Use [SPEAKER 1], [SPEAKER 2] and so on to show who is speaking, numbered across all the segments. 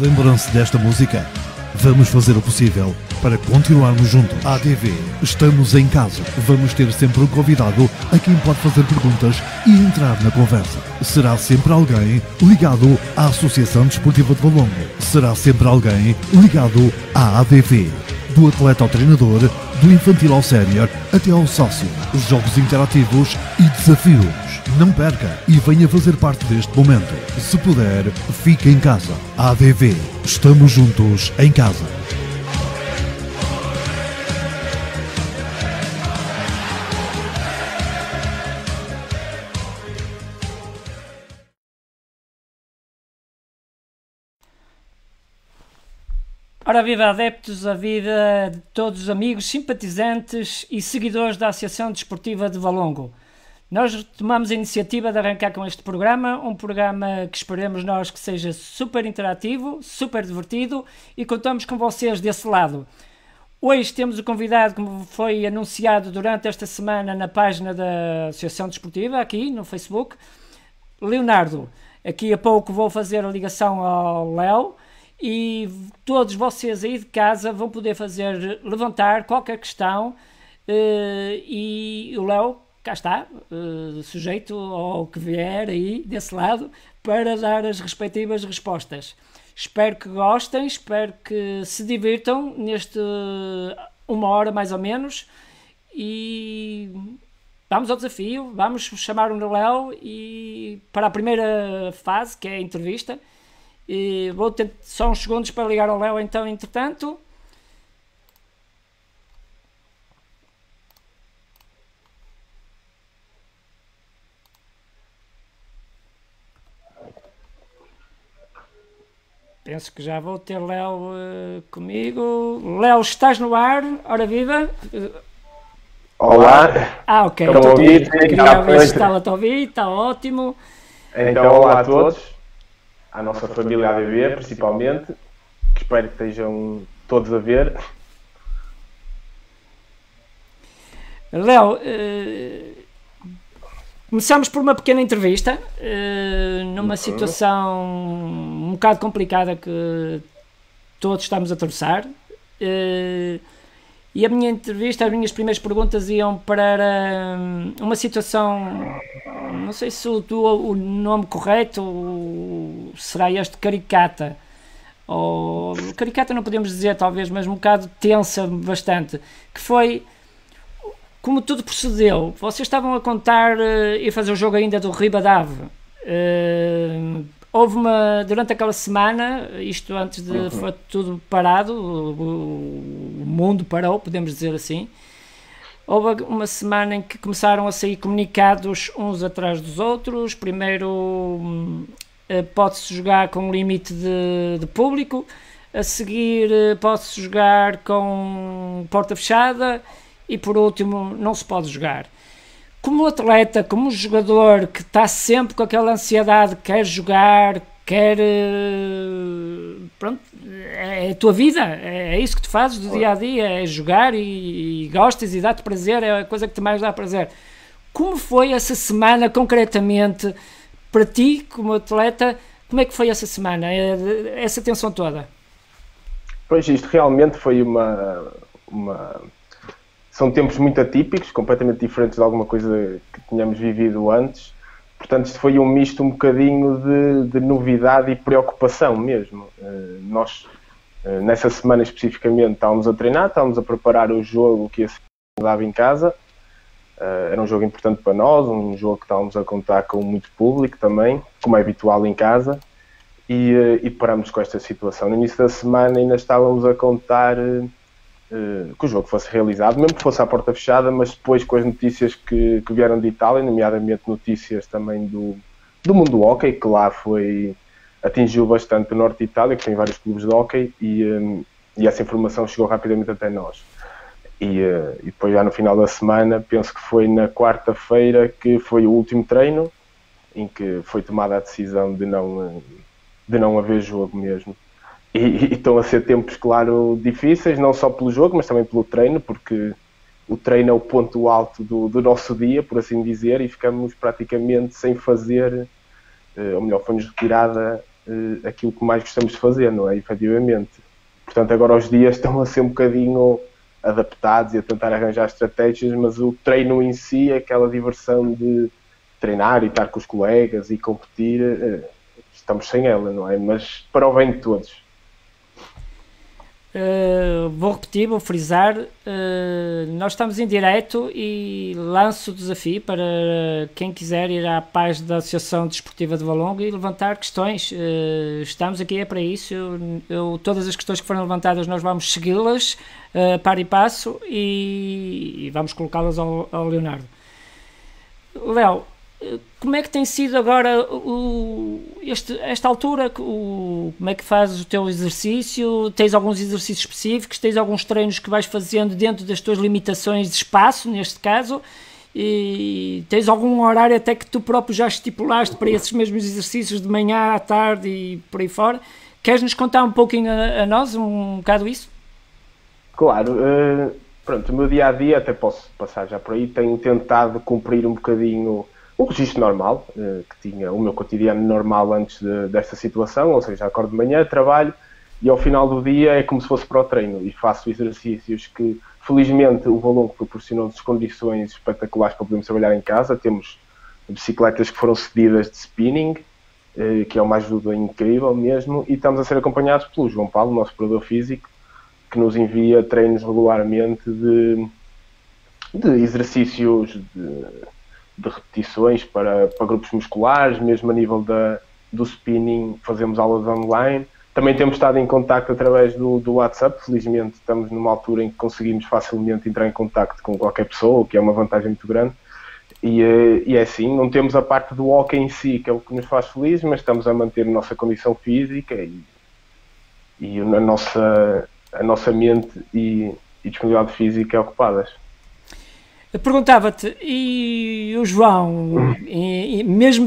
[SPEAKER 1] Lembram-se desta música? Vamos fazer o possível para continuarmos juntos. ADV, estamos em casa. Vamos ter sempre um convidado a quem pode fazer perguntas e entrar na conversa. Será sempre alguém ligado à Associação Desportiva de Valongo. Será sempre alguém ligado à ADV. Do atleta ao treinador, do infantil ao sénior, até ao sócio. Jogos interativos e desafios. Não perca e venha fazer parte deste momento. Se puder, fique em casa. ADV, estamos juntos em casa.
[SPEAKER 2] Ora viva adeptos, a vida de todos os amigos, simpatizantes e seguidores da Associação Desportiva de Valongo. Nós tomamos a iniciativa de arrancar com este programa, um programa que esperemos nós que seja super interativo, super divertido e contamos com vocês desse lado. Hoje temos o convidado, como foi anunciado durante esta semana na página da Associação Desportiva, aqui no Facebook, Leonardo. Aqui a pouco vou fazer a ligação ao Léo e todos vocês aí de casa vão poder fazer, levantar qualquer questão uh, e o Léo, cá está, uh, sujeito ao que vier aí desse lado, para dar as respectivas respostas. Espero que gostem, espero que se divirtam neste uma hora mais ou menos e vamos ao desafio, vamos chamar o Léo e para a primeira fase, que é a entrevista. E vou ter só uns segundos para ligar ao Léo, então, entretanto. Penso que já vou ter Léo uh, comigo. Léo, estás no ar? Ora viva!
[SPEAKER 3] Olá!
[SPEAKER 2] Ah, ok.
[SPEAKER 3] Estão a ouvir?
[SPEAKER 2] Queria ver se estava a ouvir, está ótimo.
[SPEAKER 3] Então, olá a todos à nossa família ADB, principalmente, que espero que estejam todos a ver.
[SPEAKER 2] Léo, uh, começamos por uma pequena entrevista, uh, numa situação um bocado complicada que todos estamos a atravessar. Uh, e a minha entrevista, as minhas primeiras perguntas iam para hum, uma situação, não sei se o, o nome correto será este, caricata. Ou, caricata não podemos dizer talvez, mas um bocado tensa bastante. Que foi como tudo procedeu. Vocês estavam a contar uh, e fazer o jogo ainda do Ribadave. Uh, houve uma, durante aquela semana, isto antes de uhum. foi tudo parado, o, o, mundo parou, podemos dizer assim. Houve uma semana em que começaram a sair comunicados uns atrás dos outros. Primeiro eh, pode-se jogar com limite de, de público, a seguir eh, pode-se jogar com porta fechada e por último não se pode jogar como atleta, como jogador que está sempre com aquela ansiedade, quer jogar, quer. Eh, pronto, é a tua vida, é isso que tu fazes do dia a dia, é jogar e, e gostas e dá-te prazer, é a coisa que te mais dá prazer. Como foi essa semana concretamente para ti, como atleta? Como é que foi essa semana, é, essa tensão toda?
[SPEAKER 3] Pois, isto realmente foi uma, uma são tempos muito atípicos, completamente diferentes de alguma coisa que tínhamos vivido antes. Portanto, isto foi um misto um bocadinho de, de novidade e preocupação mesmo. Uh, nós, uh, nessa semana especificamente, estávamos a treinar, estávamos a preparar o jogo que ia ser dava em casa. Uh, era um jogo importante para nós, um jogo que estávamos a contar com muito público também, como é habitual em casa. E, e paramos com esta situação. No início da semana ainda estávamos a contar que o jogo fosse realizado, mesmo que fosse à porta fechada, mas depois com as notícias que, que vieram de Itália, nomeadamente notícias também do, do mundo do hockey, que lá foi atingiu bastante o norte de Itália, que tem vários clubes de hockey, e, um, e essa informação chegou rapidamente até nós. E, uh, e, depois já no final da semana, penso que foi na quarta-feira que foi o último treino, em que foi tomada a decisão de não, de não haver jogo mesmo. E, e, estão a ser tempos, claro, difíceis, não só pelo jogo, mas também pelo treino, porque o treino é o ponto alto do, do nosso dia, por assim dizer, e ficamos praticamente sem fazer, eh, ou melhor, foi-nos retirada uh, aquilo que mais gostamos de fazer, não é? Efetivamente. Portanto, agora os dias estão a ser um bocadinho adaptados e a tentar arranjar estratégias, mas o treino em si, aquela diversão de treinar e estar com os colegas e competir, uh, estamos sem ela, não é? Mas para o bem de todos.
[SPEAKER 2] Uh, vou repetir, vou frisar. Uh, nós estamos em direto e lanço o desafio para quem quiser ir à página da Associação Desportiva de Valongo e levantar questões. Uh, estamos aqui é para isso. Eu, eu, todas as questões que foram levantadas, nós vamos segui-las uh, e passo e, e vamos colocá-las ao, ao Leonardo. Léo, como é que tem sido agora o, este, esta altura? O, como é que fazes o teu exercício? Tens alguns exercícios específicos? Tens alguns treinos que vais fazendo dentro das tuas limitações de espaço, neste caso? E tens algum horário até que tu próprio já estipulaste para esses mesmos exercícios de manhã, à tarde e por aí fora? Queres nos contar um pouquinho a, a nós, um, bocado isso?
[SPEAKER 3] Claro. Uh, pronto, o meu dia a dia, até posso passar já por aí, tenho tentado cumprir um bocadinho o registro normal, eh, que tinha o meu cotidiano normal antes de, desta situação, ou seja, acordo de manhã, trabalho e ao final do dia é como se fosse para o treino e faço exercícios que, felizmente, o Valongo proporcionou-nos condições espetaculares para podermos trabalhar em casa. Temos bicicletas que foram cedidas de spinning, eh, que é uma ajuda incrível mesmo, e estamos a ser acompanhados pelo João Paulo, nosso operador físico, que nos envia treinos regularmente de, de exercícios de de repetições para, para grupos musculares, mesmo a nível da, do spinning fazemos aulas online. Também temos estado em contato através do, do WhatsApp, felizmente estamos numa altura em que conseguimos facilmente entrar em contato com qualquer pessoa, o que é uma vantagem muito grande. E, eh, e, é assim, não temos a parte do hockey em si, que é o que nos faz felizes, mas estamos a manter a nossa condição física e, e a, nossa, a nossa mente e, e disponibilidade física ocupadas.
[SPEAKER 2] Perguntava-te, e o João, e, e mesmo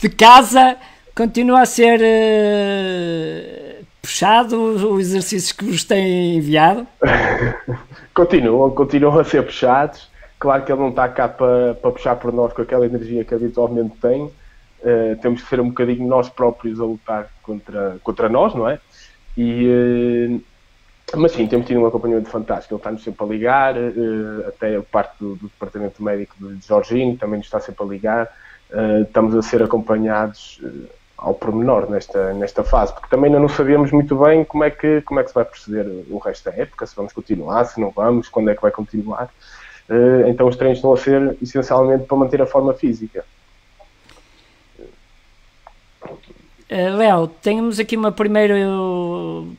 [SPEAKER 2] de casa, continua a ser uh, puxado os exercícios que vos têm enviado?
[SPEAKER 3] continuam, continuam a ser puxados. Claro que ele não está cá para, para puxar por nós com aquela energia que habitualmente tem. Uh, temos que ser um bocadinho nós próprios a lutar contra, contra nós, não é? E, uh, mas sim, temos tido um acompanhamento fantástico. Ele está-nos sempre a ligar, uh, até a parte do, do, departamento médico de Jorginho também nos está sempre a ligar. Uh, estamos a ser acompanhados uh, ao pormenor nesta, nesta fase, porque também ainda não sabemos muito bem como é, que, como é que se vai proceder o resto da época, se vamos continuar, se não vamos, quando é que vai continuar. então os treinos estão a ser essencialmente para manter a forma física.
[SPEAKER 2] Uh, Léo, temos aqui uma primeira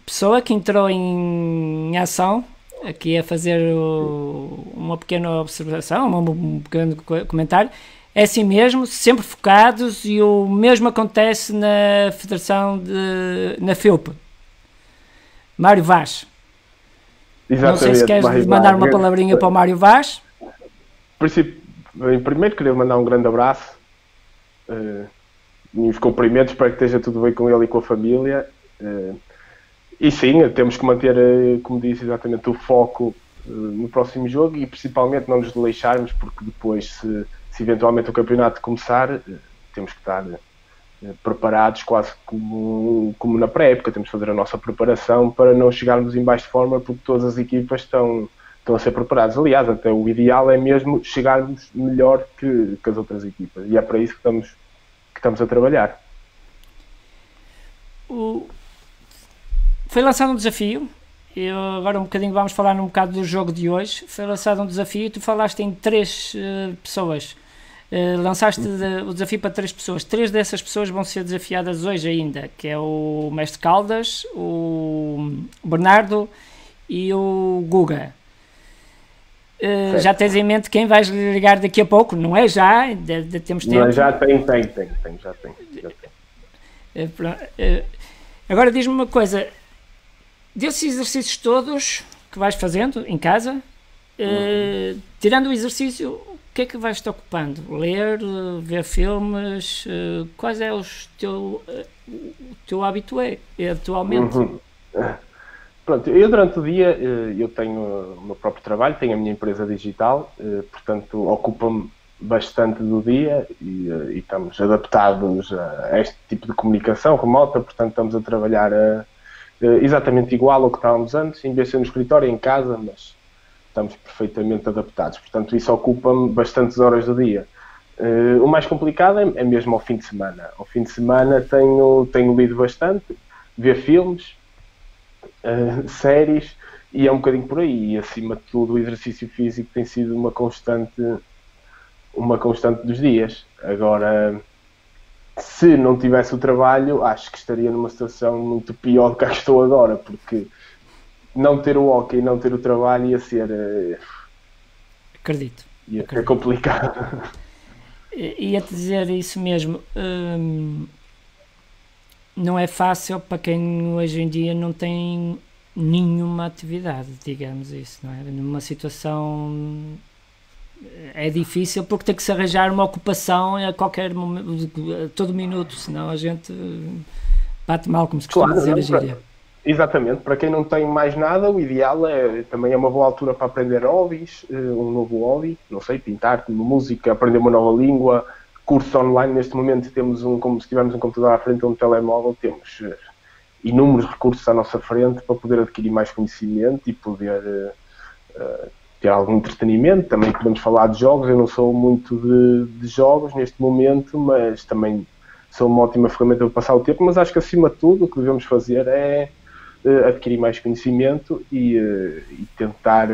[SPEAKER 2] pessoa que entrou em, ação, aqui a fazer o, uma pequena observação, um, um pequeno comentário. É assim mesmo, sempre focados e o mesmo acontece na Federação de. na FEUP. Mário Vaz. Exatamente, Não sei se queres Mário mandar uma palavrinha para o Mário Vaz.
[SPEAKER 3] Em primeiro, queria mandar um grande abraço. Uh os cumprimentos, espero que esteja tudo bem com ele e com a família. Eh, e sim, temos que manter, eh, como disse exatamente, o foco eh, no próximo jogo e principalmente não nos deixarmos, porque depois, se, se eventualmente o campeonato começar, temos que estar preparados quase como, como na pré-época. Temos que fazer a nossa preparação para não chegarmos em baixo de forma, porque todas as equipas estão, estão a ser preparadas. Aliás, até o ideal é mesmo chegarmos melhor que, que as outras equipas. E é para isso que estamos que estamos a trabalhar.
[SPEAKER 2] O... Foi lançado um desafio. Eu, agora um bocadinho vamos falar um bocado do jogo de hoje. Foi lançado um desafio e tu falaste em três uh, pessoas. Uh, lançaste de, o desafio para três pessoas. Três dessas pessoas vão ser desafiadas hoje ainda, que é o Mestre Caldas, o Bernardo e o Guga. Uh, já tens em mente quem vais ligar daqui a pouco, não é já? De, de, temos tempo. Não,
[SPEAKER 3] já tem, tem, tem, tem já tem. Já
[SPEAKER 2] tem. Uh, uh, agora diz-me uma coisa: desses exercícios todos que vais fazendo em casa, uhum. tirando o exercício, o que é que vais-te ocupando? Ler, ver filmes? quais é os teu, o teu hábito é, atualmente? Uhum.
[SPEAKER 3] Pronto, eu durante o dia eh, eu tenho o meu próprio trabalho, tenho a minha empresa digital, eh, portanto ocupa-me bastante do dia e, eh, e, estamos adaptados a este tipo de comunicação remota, portanto estamos a trabalhar a, a, exatamente igual ao que estávamos antes, em vez de ser no escritório, em casa, mas estamos perfeitamente adaptados. Portanto, isso ocupa-me bastantes horas do dia. Uh, o mais complicado é, é, mesmo ao fim de semana. Ao fim de semana tenho, tenho lido bastante, ver filmes, uh, séries, e é um bocadinho por aí. E acima de tudo, o exercício físico tem sido uma constante uma constante dos dias. Agora, se não tivesse o trabalho, acho que estaria numa situação muito pior do que a que estou agora, porque não ter o hockey e não ter o trabalho ia ser. Eh,
[SPEAKER 2] Acredito.
[SPEAKER 3] Ia
[SPEAKER 2] Acredito.
[SPEAKER 3] ser complicado.
[SPEAKER 2] Ia-te dizer isso mesmo. Hum, não é fácil para quem hoje em dia não tem nenhuma atividade, digamos isso, não é? Numa situação é difícil porque tem que se arranjar uma ocupação a qualquer momento, a todo minuto, senão a gente bate mal, como se costuma claro, dizer a gíria.
[SPEAKER 3] Exatamente, para quem não tem mais nada, o ideal é também é uma boa altura para aprender hobbies, eh, um novo hobby, não sei, pintar, música, aprender uma nova língua, curso online. Neste momento temos um, como se tivermos um computador à frente ou um telemóvel, temos eh, inúmeros recursos à nossa frente para poder adquirir mais conhecimento e poder uh, ter algum entretenimento. Também podemos falar de jogos. Eu não sou muito de, de, jogos neste momento, mas também sou uma ótima ferramenta para passar o tempo. Mas acho que acima de tudo o que devemos fazer é uh, adquirir mais conhecimento e, uh, e tentar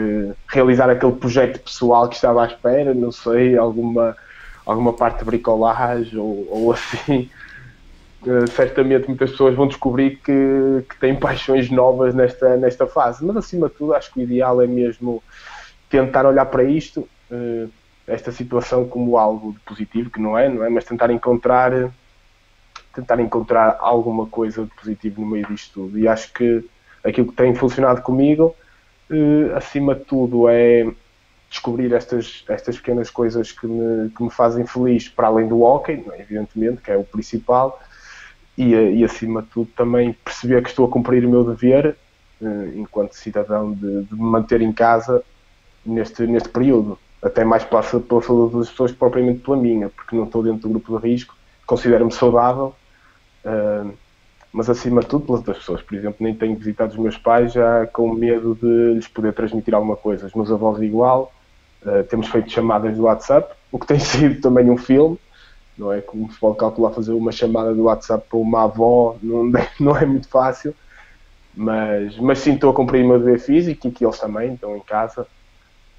[SPEAKER 3] realizar aquele projeto pessoal que estava à espera. Não sei, alguma alguma parte de bricolagem ou, ou assim. certamente muitas pessoas vão descobrir que, que têm paixões novas nesta, nesta fase, mas acima de tudo acho que o ideal é mesmo tentar olhar para isto, uh, esta situação como algo de positivo, que não é, não é? Mas tentar encontrar tentar encontrar alguma coisa de positivo no meio disto tudo. E acho que aquilo que tem funcionado comigo, uh, acima de tudo, é descobrir estas, estas pequenas coisas que me, que me fazem feliz para além do hockey, é? evidentemente, que é o principal, e, eh, e acima de tudo também perceber que estou a cumprir o meu dever enquanto cidadão de, de me manter em casa neste, neste período, até mais pela, pela saúde das pessoas propriamente pela minha, porque não estou dentro do grupo de risco, considero-me saudável, uh, mas acima de tudo pelas das pessoas. Por exemplo, nem tenho visitado os meus pais já com medo de lhes poder transmitir alguma coisa. Os meus avós igual, uh, temos feito chamadas do WhatsApp, o que tem sido também um filme, não é? Como se pode calcular fazer uma chamada do WhatsApp para uma avó, não, não é muito fácil, mas, mas sim estou a cumprir o meu dever físico e que eles também estão em casa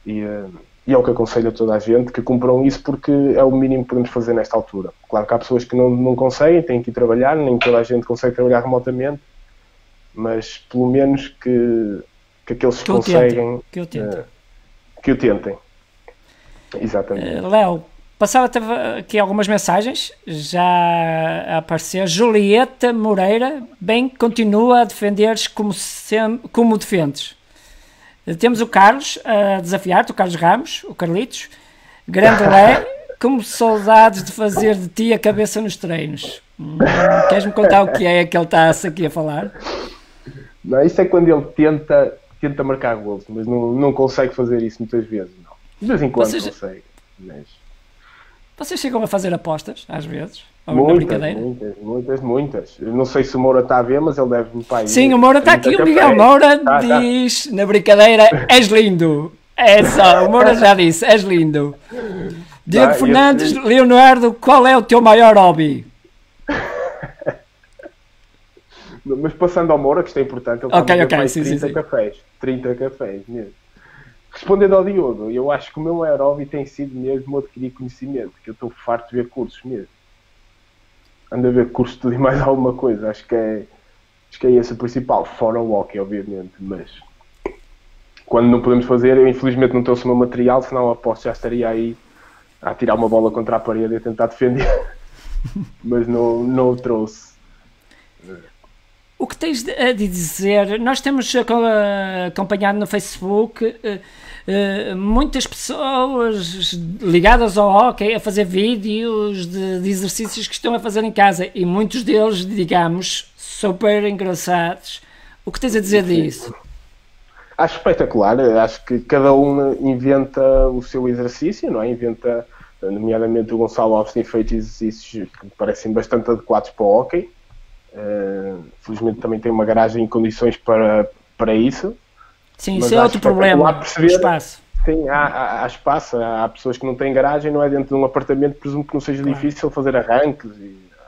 [SPEAKER 3] e, eh, e, é o que aconselho a toda a gente que cumpram isso porque é o mínimo que podemos fazer nesta altura. Claro que há pessoas que não, não conseguem, têm que ir trabalhar, nem toda a gente consegue trabalhar remotamente, mas pelo menos que, que aqueles que, que conseguem
[SPEAKER 2] que o tentem. Uh,
[SPEAKER 3] que o tentem. Exatamente.
[SPEAKER 2] Uh, Léo, passava aqui algumas mensagens, já apareceu. Julieta Moreira, bem, continua a defender-se como, como defendes. Temos o Carlos a desafiar-te, o Carlos Ramos, o Carlitos. Grande Lé, como saudades de fazer de ti a cabeça nos treinos. Hum, Queres-me contar o que é que ele está aqui a falar?
[SPEAKER 3] Não, isso é quando ele tenta, tenta marcar gols, mas não, não consegue fazer isso muitas vezes. De vez em quando Vocês... consegue. Mas...
[SPEAKER 2] Vocês chegam a fazer apostas, às vezes?
[SPEAKER 3] muitas, muitas, muitas, muitas. Eu não sei se o Moura está a ver, mas ele deve me pai.
[SPEAKER 2] Sim, o Moura está aqui, o Miguel Moura tá, tá. diz tá. na brincadeira: és lindo. É só, o Moura já disse: és lindo. Diego tá, Fernandes, esse... Leonardo, qual é o teu maior hobby?
[SPEAKER 3] mas passando ao Moura, que isto é importante, ele
[SPEAKER 2] okay, okay, sim,
[SPEAKER 3] 30
[SPEAKER 2] sim,
[SPEAKER 3] cafés. 30 cafés mesmo. Respondendo ao Diogo, eu acho que o meu maior hobby tem sido mesmo adquirir conhecimento, que eu estou farto de ver cursos mesmo anda a ver curso tudo e mais alguma coisa. Acho que é, acho que é esse o principal, fora o hockey, obviamente. Mas quando não podemos fazer, eu infelizmente não trouxe o meu material, senão aposto já estaria aí a tirar uma bola contra a parede e a tentar defender. mas não, não o trouxe.
[SPEAKER 2] O que tens a dizer? Nós temos acompanhado no Facebook eh, eh, muitas pessoas ligadas ao hockey a fazer vídeos de, de, exercícios que estão a fazer em casa e muitos deles, digamos, super engraçados. O que tens a dizer disso?
[SPEAKER 3] Acho espetacular. Acho que cada um inventa o seu exercício, não é? Inventa nomeadamente o Gonçalo Alves tem feito exercícios que parecem bastante adequados para o hockey. Uh, felizmente também tem uma garagem em condições para, para isso.
[SPEAKER 2] Sim, isso é outro problema, perceber, espaço.
[SPEAKER 3] Sim, há, há, espaço, há pessoas que não têm garagem, não é dentro de um apartamento, presumo que não seja claro. difícil fazer arranques,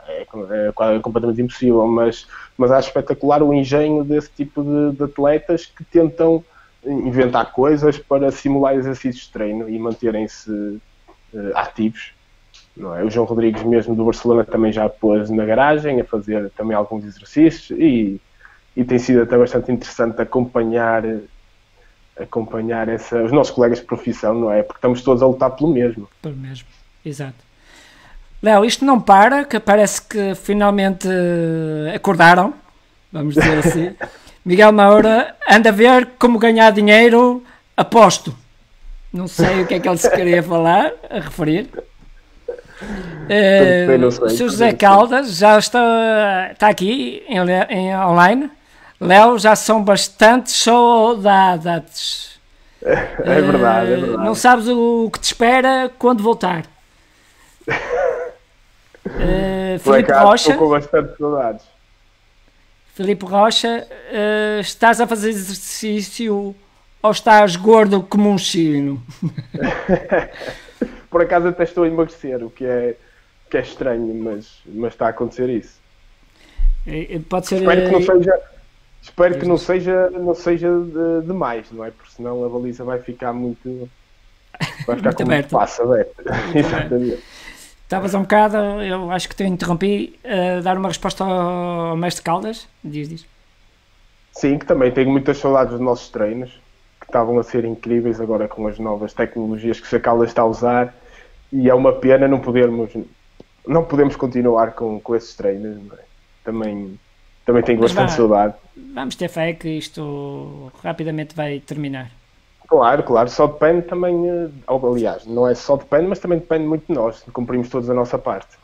[SPEAKER 3] é, é, é, completamente impossível, mas, mas acho espetacular o engenho desse tipo de, de atletas que tentam inventar coisas para simular exercícios de treino e manterem-se uh, ativos. É? O João Rodrigues, mesmo do Barcelona, também já pôs na garagem a fazer também alguns exercícios e, e tem sido até bastante interessante acompanhar acompanhar essa, os nossos colegas de profissão, não é? Porque estamos todos a lutar pelo mesmo.
[SPEAKER 2] Pelo mesmo, exato. Léo, isto não para, que parece que finalmente acordaram, vamos dizer assim. Miguel Maura anda a ver como ganhar dinheiro, aposto. Não sei o que é que ele se queria falar, a referir. Uh, o Sr. José Caldas já está, está aqui em, em online. Léo, já são bastante saudades.
[SPEAKER 3] É, é verdade, é verdade.
[SPEAKER 2] Não sabes o que te espera quando voltar. Uh, Filipe Rocha.
[SPEAKER 3] Estou com bastante saudades.
[SPEAKER 2] Filipe Rocha, uh, estás a fazer exercício ou estás gordo como um chino?
[SPEAKER 3] Por acaso até estou a emagrecer, o que é, que é estranho, mas, mas está a acontecer isso.
[SPEAKER 2] Pode ser.
[SPEAKER 3] Espero que não seja, espero que não seja, não seja de, demais, não é? Porque senão a baliza vai ficar muito. Vai ficar muito como aberta. passa aberta. Exatamente.
[SPEAKER 2] Estavas um bocado, eu acho que te interrompi, a dar uma resposta ao mestre Caldas. Diz, diz.
[SPEAKER 3] Sim, que também tenho muitas saudades dos nossos treinos, que estavam a ser incríveis agora com as novas tecnologias que o Caldas está a usar. E é uma pena não podermos, não podemos continuar com, com esses treinos. É? Também, também tenho Mas bastante saudade.
[SPEAKER 2] Vamos ter fé que isto rapidamente vai terminar.
[SPEAKER 3] Claro, claro, só depende também, eh, aliás, não é só depende, mas também depende muito de nós, cumprimos todos a nossa parte.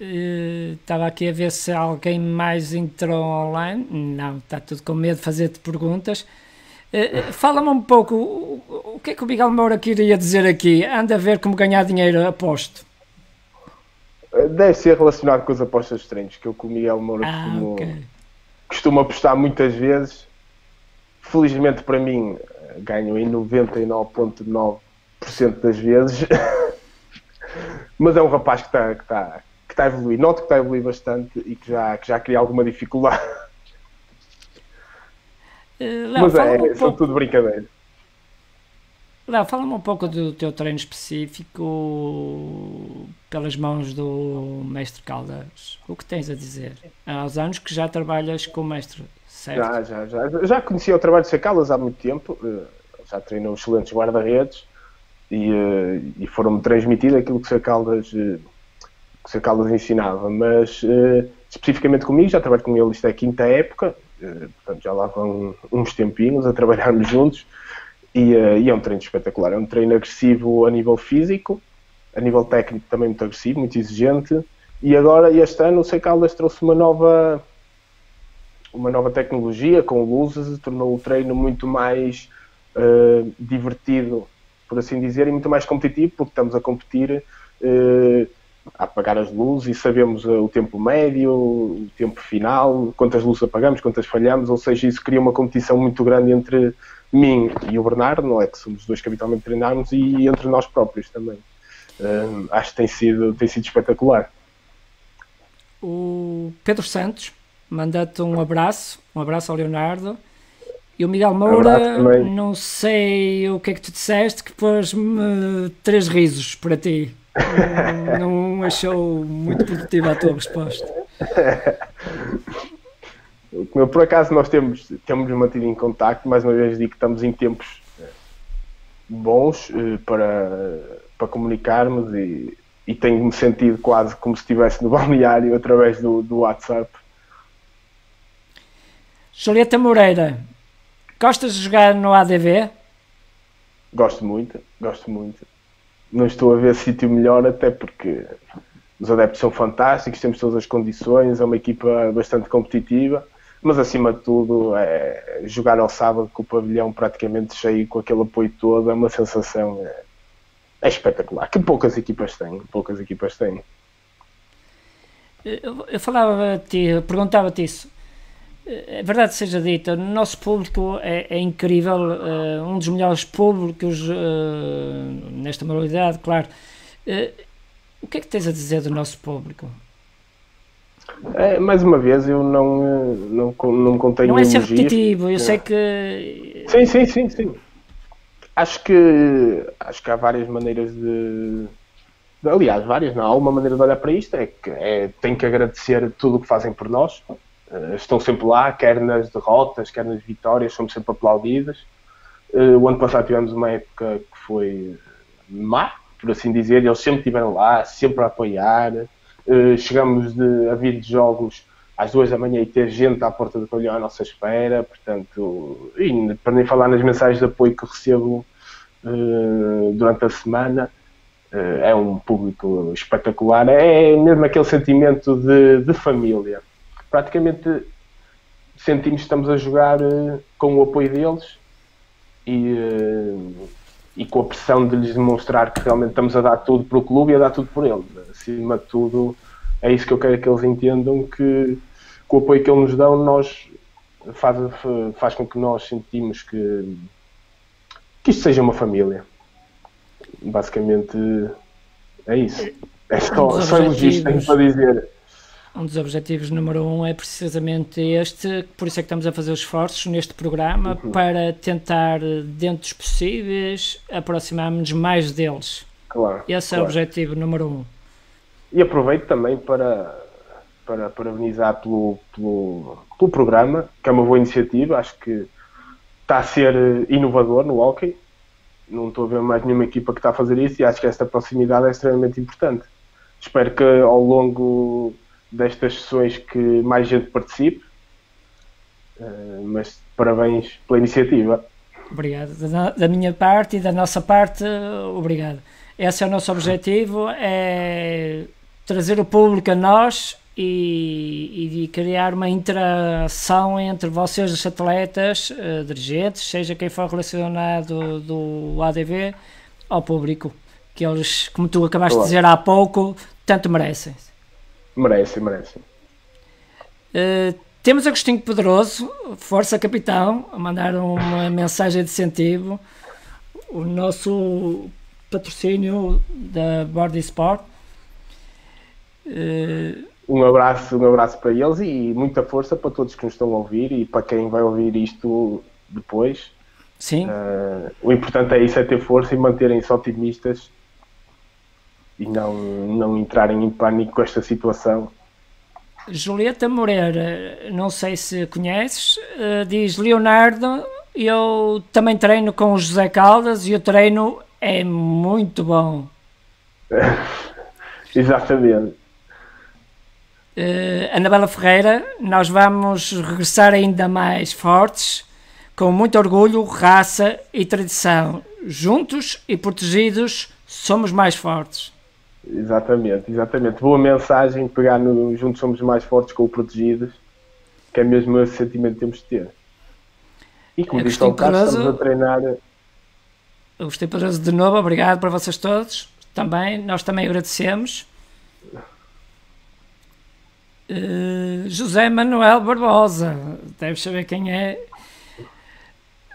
[SPEAKER 2] Estava uh, aqui a ver se alguém mais entrou online. Não, está tudo com medo de fazer-te perguntas. Uh, Fala-me um pouco o, o, que é que o Miguel Moura queria dizer aqui? Anda a ver como ganhar dinheiro, aposto.
[SPEAKER 3] Deve ser relacionado com as apostas de treinos, que eu com o Miguel Moura ah, costumo, okay. costumo apostar muitas vezes Felizmente para mim, ganho em 99,9% das vezes. Mas é um rapaz que está que tá, que tá a evoluir. Noto que está a evoluir bastante e que já, que já cria alguma dificuldade. Uh, Léo, Mas é, um são tudo brincadeiras.
[SPEAKER 2] Léo, fala-me um pouco do teu treino específico pelas mãos do mestre Caldas. O que tens a dizer? Há uns anos que já trabalhas com o mestre
[SPEAKER 3] Certo. Já, já, já. Já conhecia o trabalho de Sacalas há muito tempo, eh, já treinou excelentes guarda-redes e, eh, e foram-me transmitido aquilo que Sacaldas, eh, que Sacaldas ensinava, mas especificamente comigo, já trabalho com ele, isto é a quinta época, portanto já lá vão uns tempinhos a trabalharmos juntos e, e é um treino espetacular, é um treino agressivo a nível físico, a nível técnico também muito agressivo, muito exigente. E agora este ano o Secaldas trouxe uma nova uma nova tecnologia com luzes tornou o treino muito mais uh, divertido, por assim dizer, e muito mais competitivo, porque estamos a competir uh, apagar as luzes e sabemos uh, o tempo médio, o tempo final, quantas luzes apagamos, quantas falhamos, ou seja, isso cria uma competição muito grande entre mim e o Bernardo, não é que somos dois que habitualmente treinamos, e entre nós próprios também. acho que tem sido, tem sido espetacular.
[SPEAKER 2] O Pedro Santos manda-te um abraço, um abraço ao Leonardo. E o Miguel Moura, um não sei o que é que tu disseste, que pôs-me três risos para ti. Não, não achou muito produtiva a tua resposta.
[SPEAKER 3] Por acaso nós temos, temos mantido em contacto, mais uma vez digo que estamos em tempos bons eh, para, para comunicarmos e, e tenho-me sentido quase como se estivesse no balneário através do, do WhatsApp
[SPEAKER 2] Julieta Moreira, gostas de jogar no ADV?
[SPEAKER 3] Gosto muito, gosto muito. Não estou a ver sítio melhor, até porque os adeptos são fantásticos, temos todas as condições, é uma equipa bastante competitiva, mas acima de tudo, é, jogar ao sábado com o pavilhão praticamente cheio, com aquele apoio todo, é uma sensação é, é espetacular. Que poucas equipas têm, poucas equipas têm.
[SPEAKER 2] Eu, eu falava-te, perguntava-te isso. É verdade seja dita, o nosso público é, é incrível, uh, um dos melhores públicos uh, nesta modalidade, claro. Uh, o que é que tens a dizer do nosso público?
[SPEAKER 3] É, mais uma vez, eu não, não, não me contenho
[SPEAKER 2] Não é ser repetitivo, eu sei que.
[SPEAKER 3] Sim, sim, sim, sim. Acho que, acho que há várias maneiras de. Aliás, várias, não. Há uma maneira de olhar para isto, é que é, tem que agradecer tudo o que fazem por nós. Uh, estão sempre lá, quer nas derrotas, quer nas vitórias, somos sempre aplaudidas. Uh, o ano passado tivemos uma época que foi má, por assim dizer, eles sempre estiveram lá, sempre a apoiar. Uh, chegamos de, a vir de jogos às duas da manhã e ter gente à porta do pavilhão à nossa espera, portanto, e para nem falar nas mensagens de apoio que recebo uh, durante a semana, uh, é um público espetacular, é mesmo aquele sentimento de, de família. Praticamente sentimos que estamos a jogar com o apoio deles e e com a pressão de lhes demonstrar que realmente estamos a dar tudo para o clube e a dar tudo por eles. Acima de tudo, é isso que eu quero que eles entendam, que com o apoio que eles nos dão, nós faz, faz com que nós sentimos que, que isto seja uma família. Basicamente é isso. É só, só elogios tenho para dizer
[SPEAKER 2] um dos objetivos número um é precisamente este, por isso é que estamos a fazer os esforços neste programa uhum. para tentar, dentro dos possíveis, aproximar-nos mais deles.
[SPEAKER 3] Claro.
[SPEAKER 2] Esse
[SPEAKER 3] claro.
[SPEAKER 2] é o objetivo número um.
[SPEAKER 3] E aproveito também para, para parabenizar pelo, pelo, pelo programa, que é uma boa iniciativa, acho que está a ser inovador no hockey. Não estou a ver mais nenhuma equipa que está a fazer isso e acho que esta proximidade é extremamente importante. Espero que ao longo destas sessões que mais gente participe. Uh, mas parabéns pela iniciativa.
[SPEAKER 2] Obrigado. Da, da, minha parte e da nossa parte, obrigado. Esse é o nosso objetivo, é trazer o público a nós e, e criar uma interação entre vocês, os atletas, uh, dirigentes, seja quem for relacionado do ADV, ao público, que eles, como tu acabaste Olá. de dizer há pouco, tanto merecem.
[SPEAKER 3] Merece, merece.
[SPEAKER 2] Uh, temos Agostinho Pedroso, Força Capitão, a mandar uma mensagem de incentivo. O nosso patrocínio da Body Sport.
[SPEAKER 3] Uh, um abraço, um abraço para eles e muita força para todos que nos estão a ouvir e para quem vai ouvir isto depois.
[SPEAKER 2] Sim.
[SPEAKER 3] Uh, o importante é isso, é ter força e manterem-se otimistas e não, não entrarem em pânico com esta situação.
[SPEAKER 2] Julieta Moreira, não sei se conheces, uh, diz Leonardo, eu também treino com o José Caldas e o treino é muito bom.
[SPEAKER 3] Exatamente.
[SPEAKER 2] Uh, Anabela Ferreira, nós vamos regressar ainda mais fortes, com muito orgulho, raça e tradição. Juntos e protegidos, somos mais fortes.
[SPEAKER 3] Exatamente, exatamente. Boa mensagem, pegar no Juntos Somos Mais Fortes com o Protegidos, que é mesmo esse sentimento que temos de ter. E como disse ao Carlos, estamos a treinar.
[SPEAKER 2] Agostinho Pedroso, de novo, obrigado para vocês todos. Também, nós também agradecemos. Uh, José Manuel Barbosa, deves saber quem é.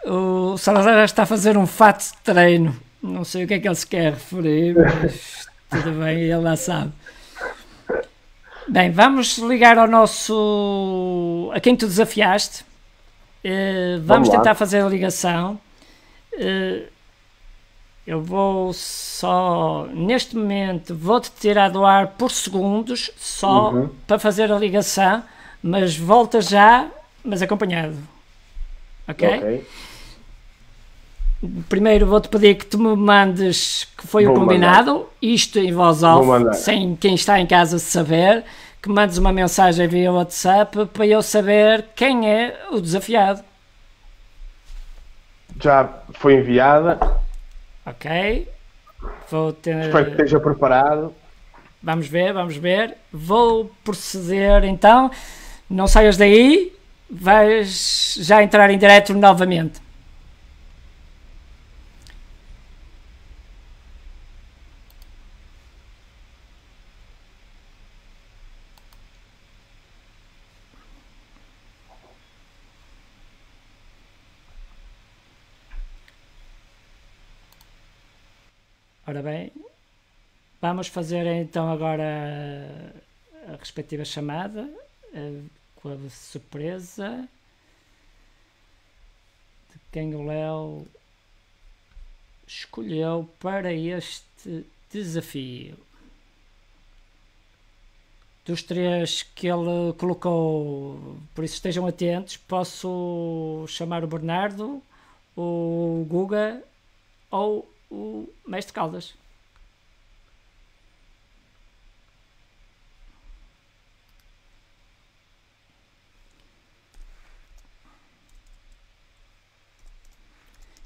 [SPEAKER 2] O Salazar já está a fazer um fato de treino. Não sei o que é que ele se quer referir, mas tudo bem, ele lá sabe. Bem, vamos ligar ao nosso. a quem tu desafiaste. Uh, vamos, vamos tentar fazer a ligação. Uh, eu vou só. Neste momento, vou-te tirar do ar por segundos, só uhum. para fazer a ligação, mas volta já, mas acompanhado. Ok? Ok. Primeiro vou-te pedir que tu me mandes que foi vou o combinado, mandar. isto em voz alta, sem quem está em casa saber, que mandes uma mensagem via WhatsApp para eu saber quem é o desafiado.
[SPEAKER 3] Já foi enviada.
[SPEAKER 2] Ok.
[SPEAKER 3] Vou ter... Espero que esteja preparado.
[SPEAKER 2] Vamos ver, vamos ver. Vou proceder então. Não saias daí, vais já entrar em direto novamente. Ora bem, vamos fazer então agora a respectiva chamada com a surpresa de quem o Léo escolheu para este desafio. Dos três que ele colocou, por isso estejam atentos, posso chamar o Bernardo, o Guga ou o Mestre Caldas.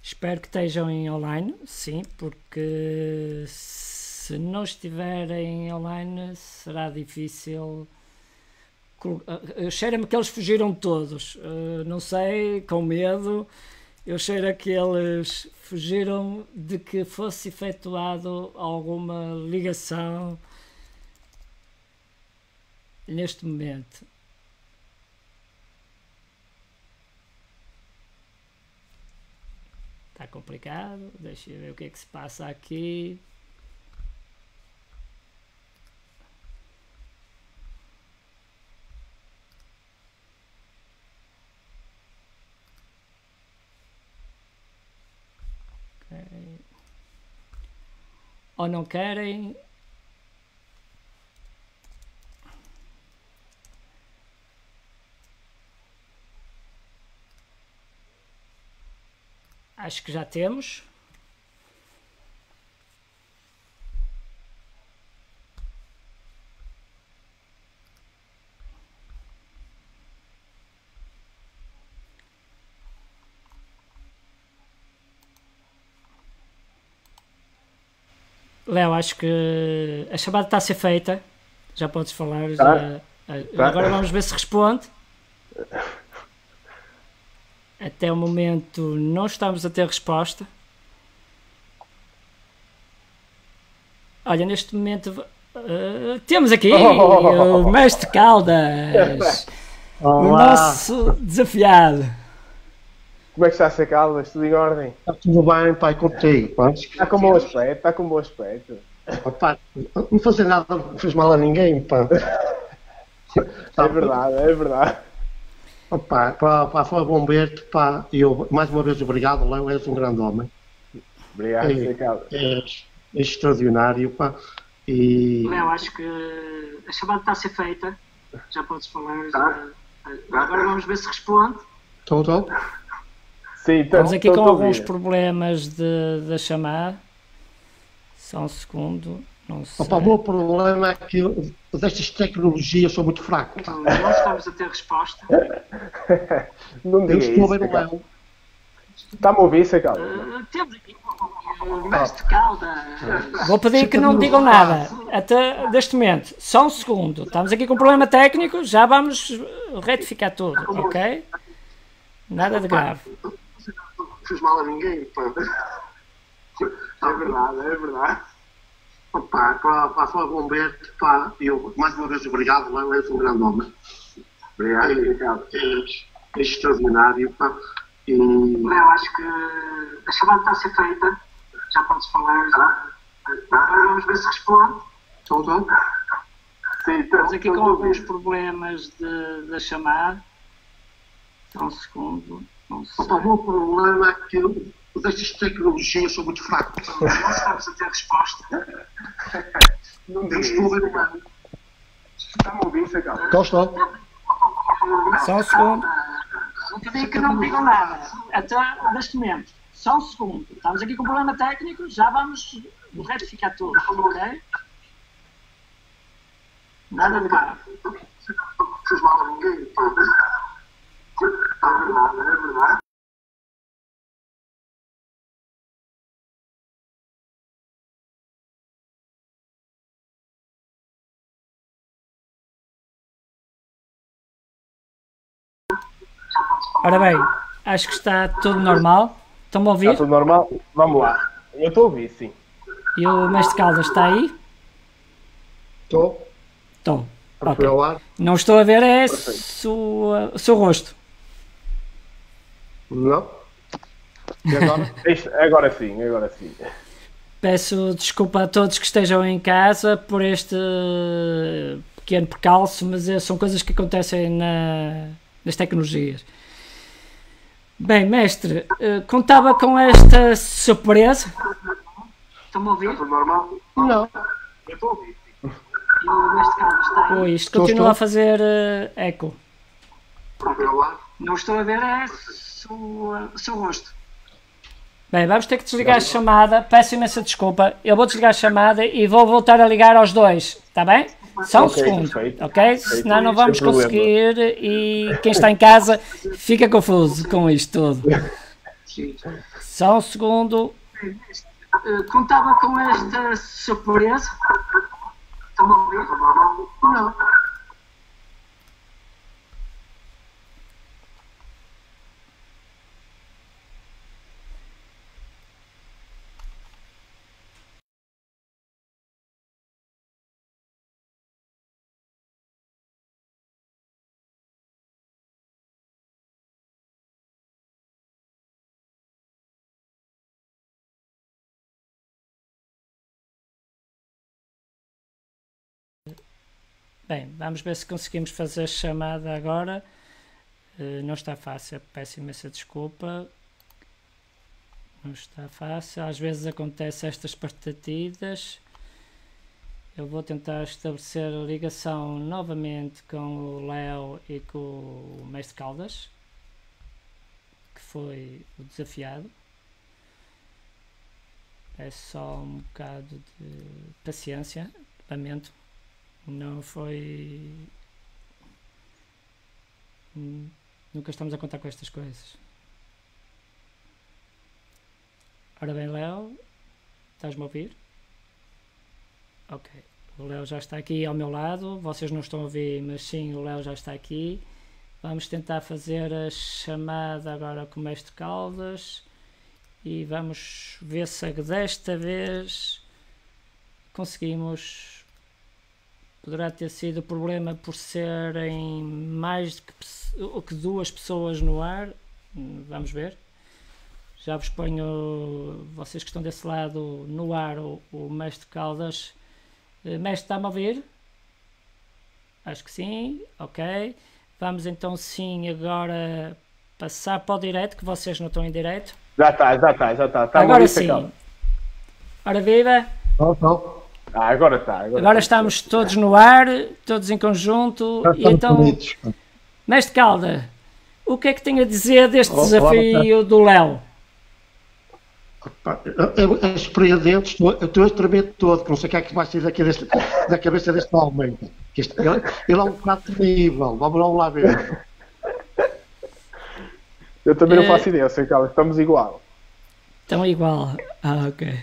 [SPEAKER 2] Espero que estejam em online, sim, porque se não estiverem online será difícil. Eu cheiro-me que eles fugiram todos. Uh, não sei, com medo. Eu cheiro que eles fugiram de que fosse efetuado alguma ligação neste momento. Está complicado. Deixa eu ver o que é que se passa aqui. Okay. Ou não querem Acho que já temos. Léo, acho que a chamada está a ser feita. Já podes falar. Tá. Já... Tá. Agora vamos ver se responde. Até o momento não estamos a ter resposta. Olha, neste momento uh, temos aqui oh. o Mestre Caldas, Olá. o nosso desafiado.
[SPEAKER 3] Como é que está a ser Caldas? Tudo em ordem?
[SPEAKER 4] Está tudo bem, pai, contigo.
[SPEAKER 3] Está com bom aspecto, está com bom aspecto.
[SPEAKER 4] Opa, não fazer nada não fez mal a ninguém, pá.
[SPEAKER 3] É verdade, é verdade.
[SPEAKER 4] Opa, para, para foi bom ver-te, pá, eu, mais uma vez obrigado, Léo, és um grande homem.
[SPEAKER 3] Obrigado, é, és
[SPEAKER 4] extraordinário, pá, e...
[SPEAKER 2] Léo, acho que a chamada está a ser feita, já podes falar, tá. já... agora vamos ver se responde.
[SPEAKER 4] Estou, estou.
[SPEAKER 3] Sim,
[SPEAKER 2] tô, Estamos aqui tô, com tô alguns problemas de, de chamar, só um segundo. Não sei.
[SPEAKER 4] Opa, o meu problema é que destas tecnologias sou muito fraco.
[SPEAKER 2] Não, não estamos a ter resposta.
[SPEAKER 3] não diga
[SPEAKER 4] Eu estou a ver o.
[SPEAKER 3] Está-me a ouvir, Sacalda?
[SPEAKER 2] Uh, temos aqui o mestre Caldas. Vou pedir que não digam nada até deste momento. Só um segundo. Estamos aqui com um problema técnico, já vamos retificar tudo, ok? Nada de grave. Não
[SPEAKER 4] fiz mal a ninguém, pá.
[SPEAKER 3] É verdade, é verdade.
[SPEAKER 4] Opa, para, para a sua Bomberto, pá, eu mais uma vez obrigado, Léo, és um grande homem.
[SPEAKER 3] Obrigado, obrigado.
[SPEAKER 4] És, és extraordinário, pá. E...
[SPEAKER 2] Léo, acho que a chamada está a ser feita, já podes falar, já. Agora vamos ver se responde.
[SPEAKER 4] Estou, estou.
[SPEAKER 2] Sim, Estamos aqui com alguns problemas de, de chamar. Só um segundo.
[SPEAKER 4] Sei. Opa, o problema é que destas tecnologias sou muito fraco.
[SPEAKER 2] Não estamos a ter resposta.
[SPEAKER 3] Não Deus estou a ver o mano. Está-me a ouvir, Sagal?
[SPEAKER 4] Cá estou.
[SPEAKER 2] Só um segundo. Não te digo que não digam nada. Até neste momento. Só um segundo. Estamos aqui com um problema técnico, já vamos retificar tudo. Ok? Nada de grave.
[SPEAKER 4] Mal a ninguém. É verdade,
[SPEAKER 2] Ora bem, acho que está tudo normal. Estão-me a ouvir?
[SPEAKER 3] Está tudo normal? Vamos lá. Eu estou a ouvir, sim.
[SPEAKER 2] E o mestre Caldas está aí?
[SPEAKER 4] Estou.
[SPEAKER 2] Estou. Okay. Não estou a ver é sua, o seu rosto.
[SPEAKER 4] Não.
[SPEAKER 3] E agora? agora sim, agora sim.
[SPEAKER 2] Peço desculpa a todos que estejam em casa por este pequeno percalço, mas é, são coisas que acontecem na, nas tecnologias. Bem, mestre, eh, contava com esta surpresa.
[SPEAKER 5] Estão-me a ouvir?
[SPEAKER 6] Tudo normal?
[SPEAKER 3] Não.
[SPEAKER 6] Eu estou a ouvir.
[SPEAKER 5] E o mestre Carlos está aí.
[SPEAKER 2] Ui, isto
[SPEAKER 1] Estou,
[SPEAKER 2] continua
[SPEAKER 1] estou.
[SPEAKER 2] a fazer eh, eco.
[SPEAKER 5] Não estou a ver, é o seu rosto.
[SPEAKER 2] Bem, vamos ter que desligar a chamada. Peço imensa desculpa. Eu vou desligar a chamada e vou voltar a ligar aos dois. Está bem? Só um
[SPEAKER 3] Ok,
[SPEAKER 2] segundo.
[SPEAKER 3] perfeito.
[SPEAKER 2] Ok? Senão não vamos
[SPEAKER 3] problema.
[SPEAKER 2] conseguir e quem está em casa fica confuso com isto tudo.
[SPEAKER 5] Sim.
[SPEAKER 2] Só um segundo.
[SPEAKER 5] Eh, Contava com esta surpresa. Estão-me a ouvir? Não.
[SPEAKER 2] Bem, vamos ver se conseguimos fazer a chamada agora. Eh, não está fácil, peço imensa desculpa. Não está fácil. Às vezes acontecem estas partidas. Eu vou tentar estabelecer a ligação novamente com o Léo e com o Mestre Caldas, que foi o desafiado. É só um bocado de paciência, lamento. Não foi. Nunca estamos a contar com estas coisas. Ora bem, Léo, estás-me a ouvir? Ok. O Léo já está aqui ao meu lado. Vocês não estão a ouvir, mas sim, o Léo já está aqui. Vamos tentar fazer a chamada agora com o Mestre Caldas e vamos ver se desta vez conseguimos poderá ter sido problema por serem mais do que, que duas pessoas no ar. Vamos ver. Já vos ponho, vocês que estão desse lado, no ar, o, o Mestre Caldas. Eh, Mestre, está-me a ouvir? Acho que sim, ok. Vamos então sim agora passar para o direto, que vocês não estão em direto.
[SPEAKER 3] Já está, já está, já está. Está
[SPEAKER 2] agora sim.
[SPEAKER 3] calma.
[SPEAKER 2] Ora viva!
[SPEAKER 1] Não, não.
[SPEAKER 3] Ah, agora está. Agora,
[SPEAKER 2] Agora
[SPEAKER 3] está.
[SPEAKER 2] estamos todos no ar, todos em conjunto. E então,
[SPEAKER 1] unidos.
[SPEAKER 2] Mestre Calda, o que é que tem a dizer deste
[SPEAKER 1] Olá,
[SPEAKER 2] desafio do Léo?
[SPEAKER 4] Pá, É, é surpreendente, estou, eu estou a tremer todo, que não sei o que é que vai sair daqui deste, da cabeça deste homem. Este- ele, ele é um bocado terrível, vamos, lá ver.
[SPEAKER 3] Eu também
[SPEAKER 2] É.
[SPEAKER 3] não faço ideia, sei que estamos igual.
[SPEAKER 2] Estão igual. Ah, ok.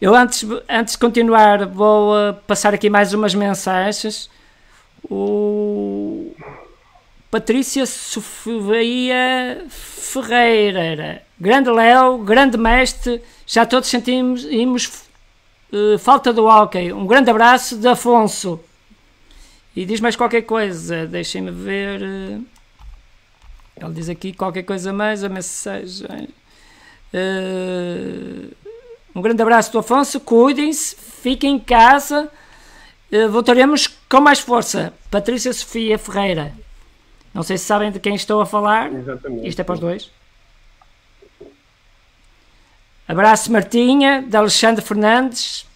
[SPEAKER 2] Eu antes, antes de continuar vou uh, passar aqui mais umas mensagens. O Patrícia Sofia Ferreira, grande Léo, grande mestre, já todos sentimos imos, uh, falta do hockey. Um grande abraço de Afonso. E diz mais qualquer coisa, deixem-me ver. uh, Ele diz aqui qualquer coisa mais, a mensagem. Uh, um grande abraço do Afonso, cuidem-se, fiquem em casa, uh, voltaremos com mais força. Patrícia Sofia Ferreira. Não sei se sabem de quem estou a falar.
[SPEAKER 3] Exatamente.
[SPEAKER 2] Isto é para os dois. Abraço Martinha, de Alexandre Fernandes.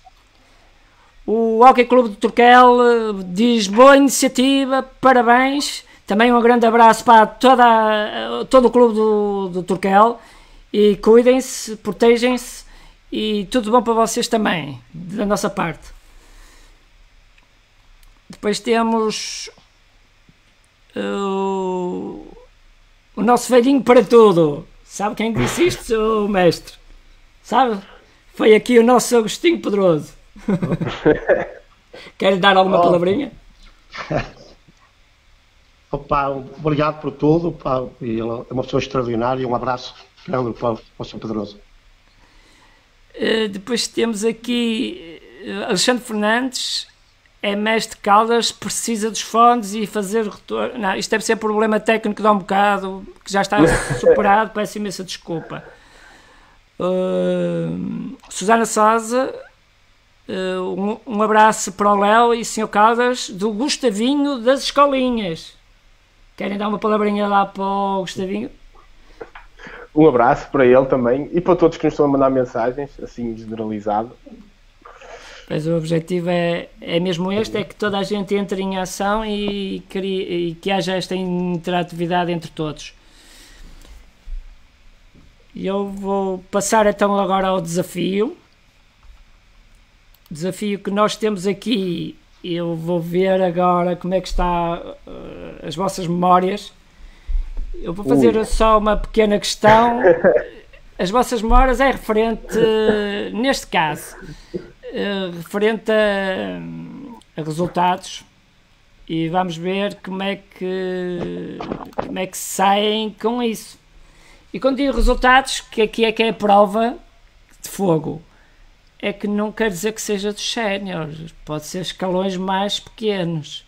[SPEAKER 2] O Hockey Clube do Turquel eh, diz boa iniciativa, parabéns. Também um grande abraço para toda, a- todo o clube do, do Turquel. E cuidem-se, protejam-se e tudo bom para vocês também, da nossa parte. Depois temos o, o nosso velhinho para tudo. Sabe quem disse isto, o mestre? Sabe? Foi aqui o nosso Agostinho Pedroso. Quer dar alguma
[SPEAKER 4] Oh.
[SPEAKER 2] palavrinha?
[SPEAKER 4] Opa, obrigado por tudo, ele é uma pessoa extraordinária, um abraço grande para, o- para o Sr. Pedroso.
[SPEAKER 2] Uh, depois temos aqui uh, Alexandre Fernandes, é mestre de Caldas, precisa dos fones e fazer retorno. Não, isto deve ser problema técnico de um bocado, que já está superado, peço imensa desculpa. Uh, Susana Sousa, uh, um, um abraço para o Léo e Sr. Caldas do Gustavinho das Escolinhas. Querem dar uma palavrinha lá para o Gustavinho?
[SPEAKER 3] Um abraço para ele também e para todos que nos estão a mandar mensagens, assim generalizado.
[SPEAKER 2] Pois o objetivo é, é mesmo este, é que toda a gente entre em ação e, crie- e que haja esta interatividade entre todos. Eu vou passar então agora ao desafio. Desafio que nós temos aqui, eu vou ver agora como é que está eh, as vossas memórias. Eu vou fazer
[SPEAKER 3] Ui.
[SPEAKER 2] só uma pequena questão. As vossas memórias é referente, neste caso, eh, referente a, a resultados e vamos ver como é que como é que saem com isso. E quando digo resultados, que aqui é que é a prova de fogo, é que não quer dizer que seja dos séniores, pode ser escalões mais pequenos.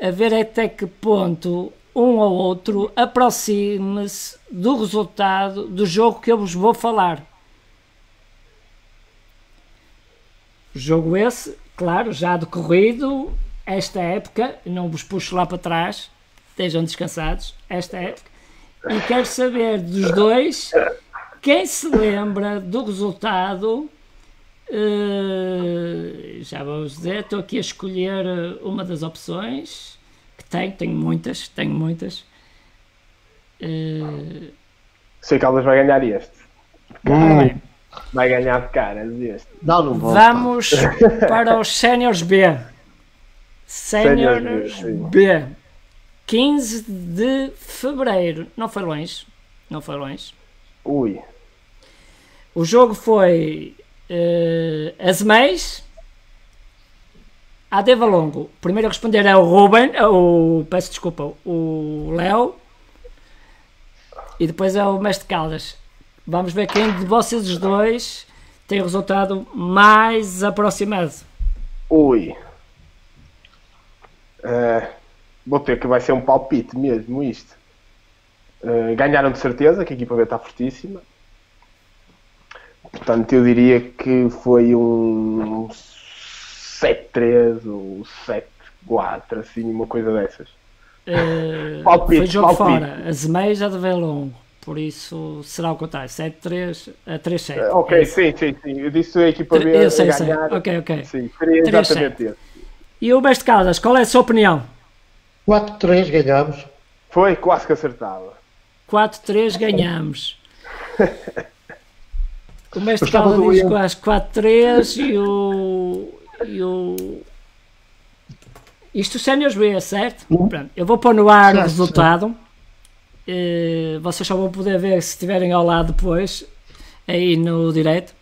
[SPEAKER 2] A ver até que ponto um ou outro aproxime-se do resultado do jogo que eu vos vou falar. Jogo esse, claro, já decorrido esta época, não vos puxo lá para trás, estejam descansados, esta época, e quero saber dos dois quem se lembra do resultado. eh, já vamos dizer, estou aqui a escolher eh, uma das opções que tenho, tenho muitas, tenho muitas. Eh,
[SPEAKER 3] Sei que Caldas vai ganhar este.
[SPEAKER 2] bem,
[SPEAKER 3] Vai ganhar de caras este.
[SPEAKER 4] Não, não vou.
[SPEAKER 2] Vamos para os Séniores B. Séniores
[SPEAKER 3] Séniores B, sim.
[SPEAKER 2] B. 15 de fevereiro. Não foi longe. Não foi longe.
[SPEAKER 3] Ui.
[SPEAKER 2] O jogo foi uh, Azeméis a Deva Longo. Primeiro a responder é o Ruben, é o, peço desculpa, o Léo. E depois é o Mestre Caldas. Vamos ver quem de vocês dois tem o resultado mais aproximado.
[SPEAKER 3] Ui. Eh, vou ter que vai ser um palpite mesmo isto. Eh, ganharam de certeza, que a equipa B está fortíssima. Portanto, eu diria que foi um 7-3 ou 7-4, assim, uma coisa dessas.
[SPEAKER 2] Uh,
[SPEAKER 3] Palpite,
[SPEAKER 2] foi jogo
[SPEAKER 3] palpite.
[SPEAKER 2] fora. A Deva Longo. Por isso será o contrário. 7-3 a 3-7.
[SPEAKER 3] Eh, ok,
[SPEAKER 2] É
[SPEAKER 3] sim, sim, sim. Eu disse a equipa B
[SPEAKER 2] Eu sei, sei.
[SPEAKER 3] ganhar.
[SPEAKER 2] Ok, ok.
[SPEAKER 3] Sim, seria
[SPEAKER 2] Três,
[SPEAKER 3] exatamente esse.
[SPEAKER 2] E o Mestre Caldas, qual é a sua opinião?
[SPEAKER 4] 4-3 ganhamos.
[SPEAKER 3] Foi quase que acertava.
[SPEAKER 2] 4-3 ganhamos. O mestre Calda diz quase 4-3 e o. E o. Isto séniores B, certo? Pronto, eu vou pôr no ar o
[SPEAKER 4] Certo,
[SPEAKER 2] resultado. Eh, vocês só vão poder ver se estiverem ao lado depois, aí no direto.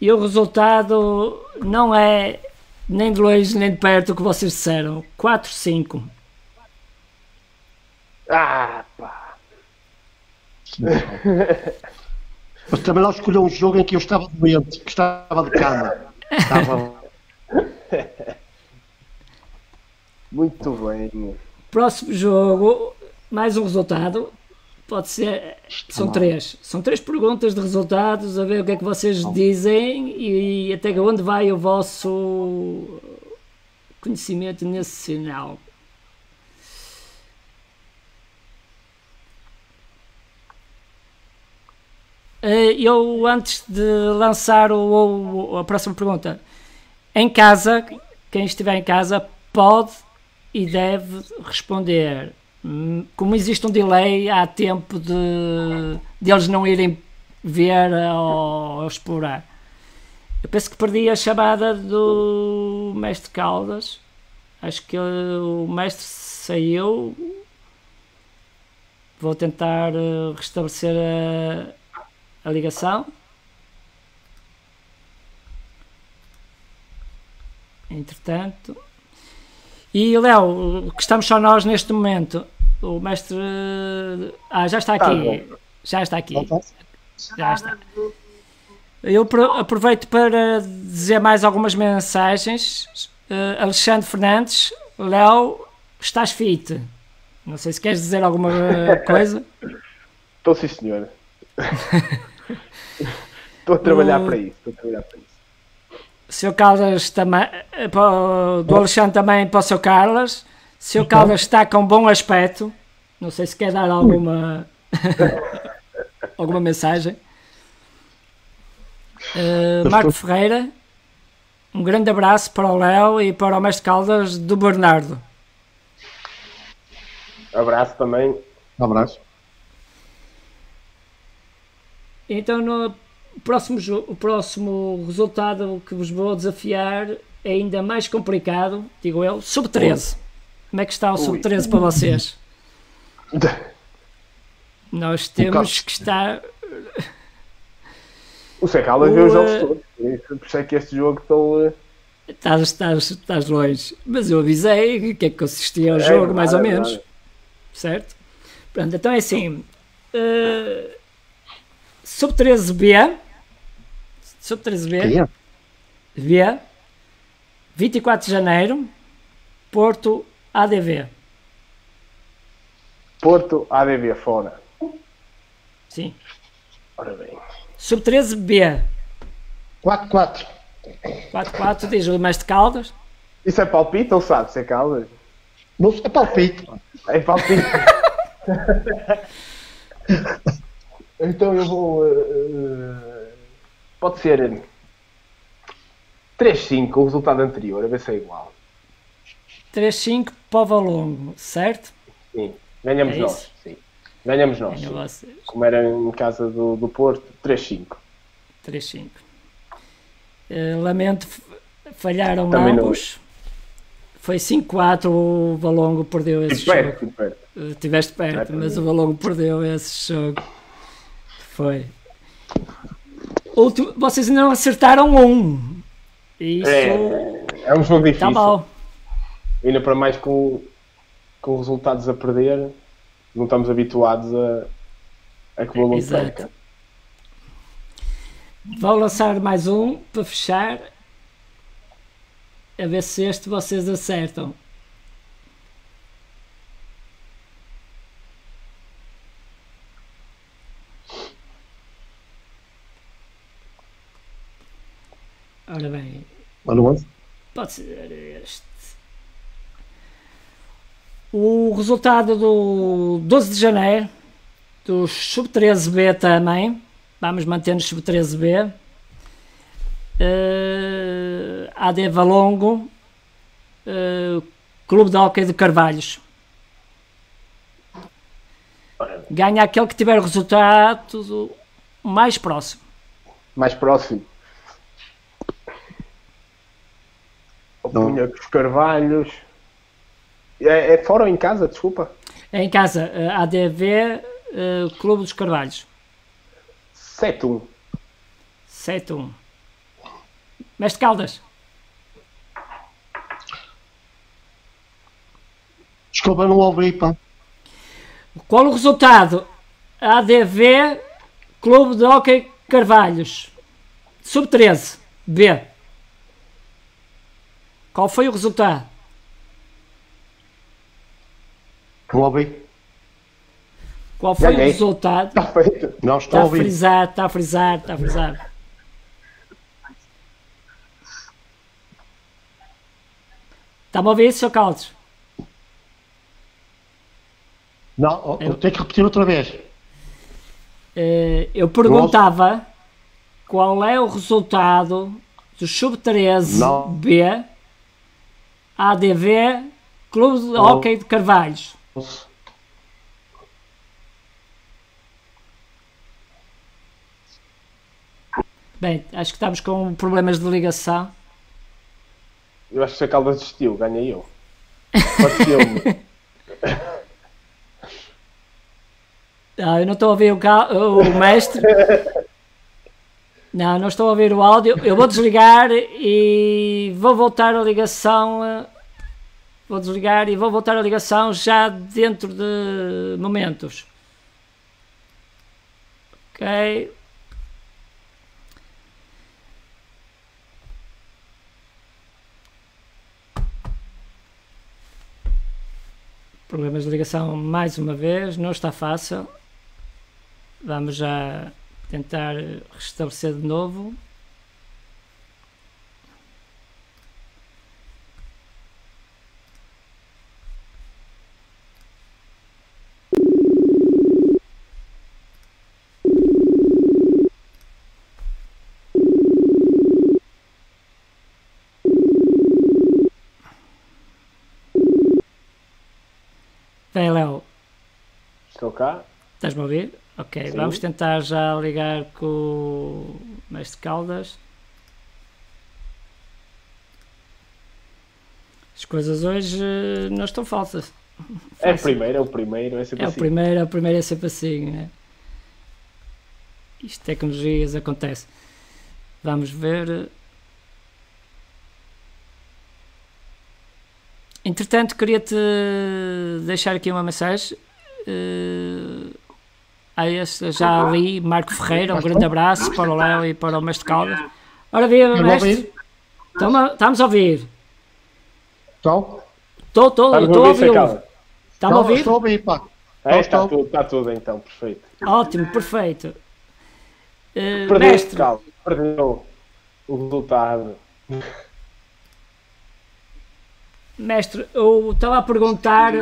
[SPEAKER 2] E o resultado não é nem de longe nem de perto o que vocês disseram. 4-5.
[SPEAKER 3] Ah, pá.
[SPEAKER 4] Mas também não escolheu um jogo em que eu estava doente, que estava de cama. Estava.
[SPEAKER 3] Muito bem.
[SPEAKER 2] Próximo jogo, mais um resultado. Pode ser. São
[SPEAKER 4] mal.
[SPEAKER 2] três. São três perguntas de resultados, a ver o que é que vocês dizem e até onde vai o vosso conhecimento nesse sinal. Eu, antes de lançar o- o- a próxima pergunta, em casa, quem estiver em casa pode e deve responder. Hum, Como existe um delay, há tempo de, de eles não irem ver ou, ou explorar. Eu penso que perdi a chamada do mestre Caldas. Acho que o mestre saiu. Vou tentar eh, restabelecer a, a ligação. Entretanto. E Léo, que estamos só nós neste momento. O mestre. Ah, já está
[SPEAKER 3] Tá
[SPEAKER 2] aqui. já está aqui.
[SPEAKER 4] Está?
[SPEAKER 2] Já está. Eu pro- aproveito para dizer mais algumas mensagens. Eh, Alexandre Fernandes, Léo, estás fit? Não sei se queres dizer alguma coisa.
[SPEAKER 3] Estou sim, senhor. Estou a trabalhar
[SPEAKER 2] O-
[SPEAKER 3] para isso. Estou a trabalhar para isso.
[SPEAKER 2] Seu Caldas também, eh, do Alexandre também para o seu Carlos. Seu Caldas está com bom aspecto. Não sei se quer dar alguma alguma mensagem. Eh, Marco Ferreira, um grande abraço para o Léo e para o Mestre Caldas do Bernardo.
[SPEAKER 3] Abraço também.
[SPEAKER 4] Um abraço.
[SPEAKER 2] Então no próximo, o próximo resultado que vos vou desafiar é ainda mais complicado, digo eu, sub-13. Como é que está o sub-13 para vocês? Nós temos que estar.
[SPEAKER 3] O Secala vê os jogos todos. Por isso, é que este jogo tão. eh,
[SPEAKER 2] Estás, estás, estás longe. Mas eu avisei que é que consistia o
[SPEAKER 3] é
[SPEAKER 2] jogo, mais ou
[SPEAKER 3] é
[SPEAKER 2] menos. Certo? Pronto, então é assim. eh, Sub-13B. Sub-13B.
[SPEAKER 4] Quem é?
[SPEAKER 2] B. 24 de janeiro. Porto ADV.
[SPEAKER 3] Porto, ADV fora.
[SPEAKER 2] Sim.
[SPEAKER 3] Ora bem.
[SPEAKER 2] Sub-13B.
[SPEAKER 4] 4-4.
[SPEAKER 2] 4-4, diz o mestre Caldas.
[SPEAKER 3] Isso é palpite ou sabe? Se é Caldas?
[SPEAKER 4] Não é palpite.
[SPEAKER 3] É palpite. então eu vou. eh, pode ser. eh, 3-5, o resultado anterior, a ver se é igual.
[SPEAKER 2] 3-5 para o Valongo, certo?
[SPEAKER 3] Sim. Ganhamos
[SPEAKER 2] É
[SPEAKER 3] nós. Sim. Ganhamos nós.
[SPEAKER 2] Ganha.
[SPEAKER 3] Como era em casa do, do Porto, 3-5.
[SPEAKER 2] 3-5. Eh, lamento, falharam
[SPEAKER 3] Também não.
[SPEAKER 2] ambos. Foi 5-4, o Valongo perdeu esse
[SPEAKER 3] perto,
[SPEAKER 2] jogo.
[SPEAKER 3] fico perto.
[SPEAKER 2] Eh, Estiveste
[SPEAKER 3] Vai
[SPEAKER 2] perto, mas o Valongo perdeu esse jogo. Foi. Último, vocês não acertaram um. Isso
[SPEAKER 3] É, é um jogo
[SPEAKER 2] está
[SPEAKER 3] difícil.
[SPEAKER 2] mal.
[SPEAKER 3] Ainda para mais com, com resultados a perder, não estamos habituados a, a que o
[SPEAKER 2] Exato.
[SPEAKER 3] perca.
[SPEAKER 2] Vou lançar mais um para fechar. A ver se este vocês acertam. Ora bem,
[SPEAKER 4] Olha o onze.
[SPEAKER 2] pode ser este. O resultado do 12 de janeiro do Sub-13B também. Vamos manter no Sub-13B. Uh, AD Valongo, uh, Clube de Hockey de Carvalhos. Ganha aquele que tiver o resultado mais próximo.
[SPEAKER 3] Mais próximo. O
[SPEAKER 4] Não.
[SPEAKER 3] punha com os Carvalhos. É, é fora ou em casa? Desculpa.
[SPEAKER 2] É em casa, uh, ADV uh, Clube dos Carvalhos.
[SPEAKER 3] 7-1.
[SPEAKER 2] 7-1. Mestre Caldas.
[SPEAKER 4] Desculpa, não ouvi, pá.
[SPEAKER 2] Qual o resultado? ADV Clube de Hockey Carvalhos. Sub-13. B. Qual foi o resultado?
[SPEAKER 4] Ouvi.
[SPEAKER 2] Qual foi
[SPEAKER 3] Ganhei.
[SPEAKER 2] o resultado?
[SPEAKER 3] Está feito.
[SPEAKER 4] Não estou
[SPEAKER 2] Está
[SPEAKER 4] a
[SPEAKER 2] frisar, está a frisar, está a frisar. Está-me a ouvir, Sr. Caldas?
[SPEAKER 4] Não, oh,
[SPEAKER 2] Eu-
[SPEAKER 4] tenho que repetir outra vez.
[SPEAKER 2] Eh, eu perguntava qual é o resultado do Sub-13
[SPEAKER 4] Não.
[SPEAKER 2] B ADV Clube de
[SPEAKER 4] Oh.
[SPEAKER 2] Hockey de Carvalhos. Bem, acho que estamos com problemas de ligação.
[SPEAKER 3] Eu acho que a Caldas desistiu, ganhei eu. Pareceu-me.
[SPEAKER 2] Ah, eu não estou a ouvir o, cal- o mestre. Não, não estou a ouvir o áudio. Eu vou desligar e vou voltar a ligação. eh, Vou desligar e vou voltar a ligação já dentro de momentos. Ok. Problemas de ligação mais uma vez, não está fácil. Vamos já tentar restabelecer de novo. Bem, Léo,
[SPEAKER 3] Estou cá.
[SPEAKER 2] estás-me a ouvir? Ok,
[SPEAKER 3] Sim.
[SPEAKER 2] vamos tentar já ligar com o Mestre Caldas. As coisas hoje eh, não estão falsas.
[SPEAKER 3] É o primeiro, é o primeiro, é sempre
[SPEAKER 2] É o
[SPEAKER 3] assim.
[SPEAKER 2] primeiro, é o primeiro é sempre assim, né? Isto tecnologias acontece. Vamos ver. Entretanto, queria-te deixar aqui uma mensagem. Uh, a este já ali, Marco Ferreira, um grande abraço para o Léo e para o Mestre Caldas. Ora, viva, mestre. Estamos a- ouvir.
[SPEAKER 4] Estão?
[SPEAKER 2] Estou, estou, estou a
[SPEAKER 3] ouvir?
[SPEAKER 2] Está-me a ouvir?
[SPEAKER 4] Estou a ouvir, pá.
[SPEAKER 3] É, está tudo, está tudo então, perfeito.
[SPEAKER 2] Ótimo, perfeito. Uh,
[SPEAKER 3] Perdeu,
[SPEAKER 2] mestre,
[SPEAKER 3] Calma, perdeu o resultado.
[SPEAKER 2] Mestre, eu estava a perguntar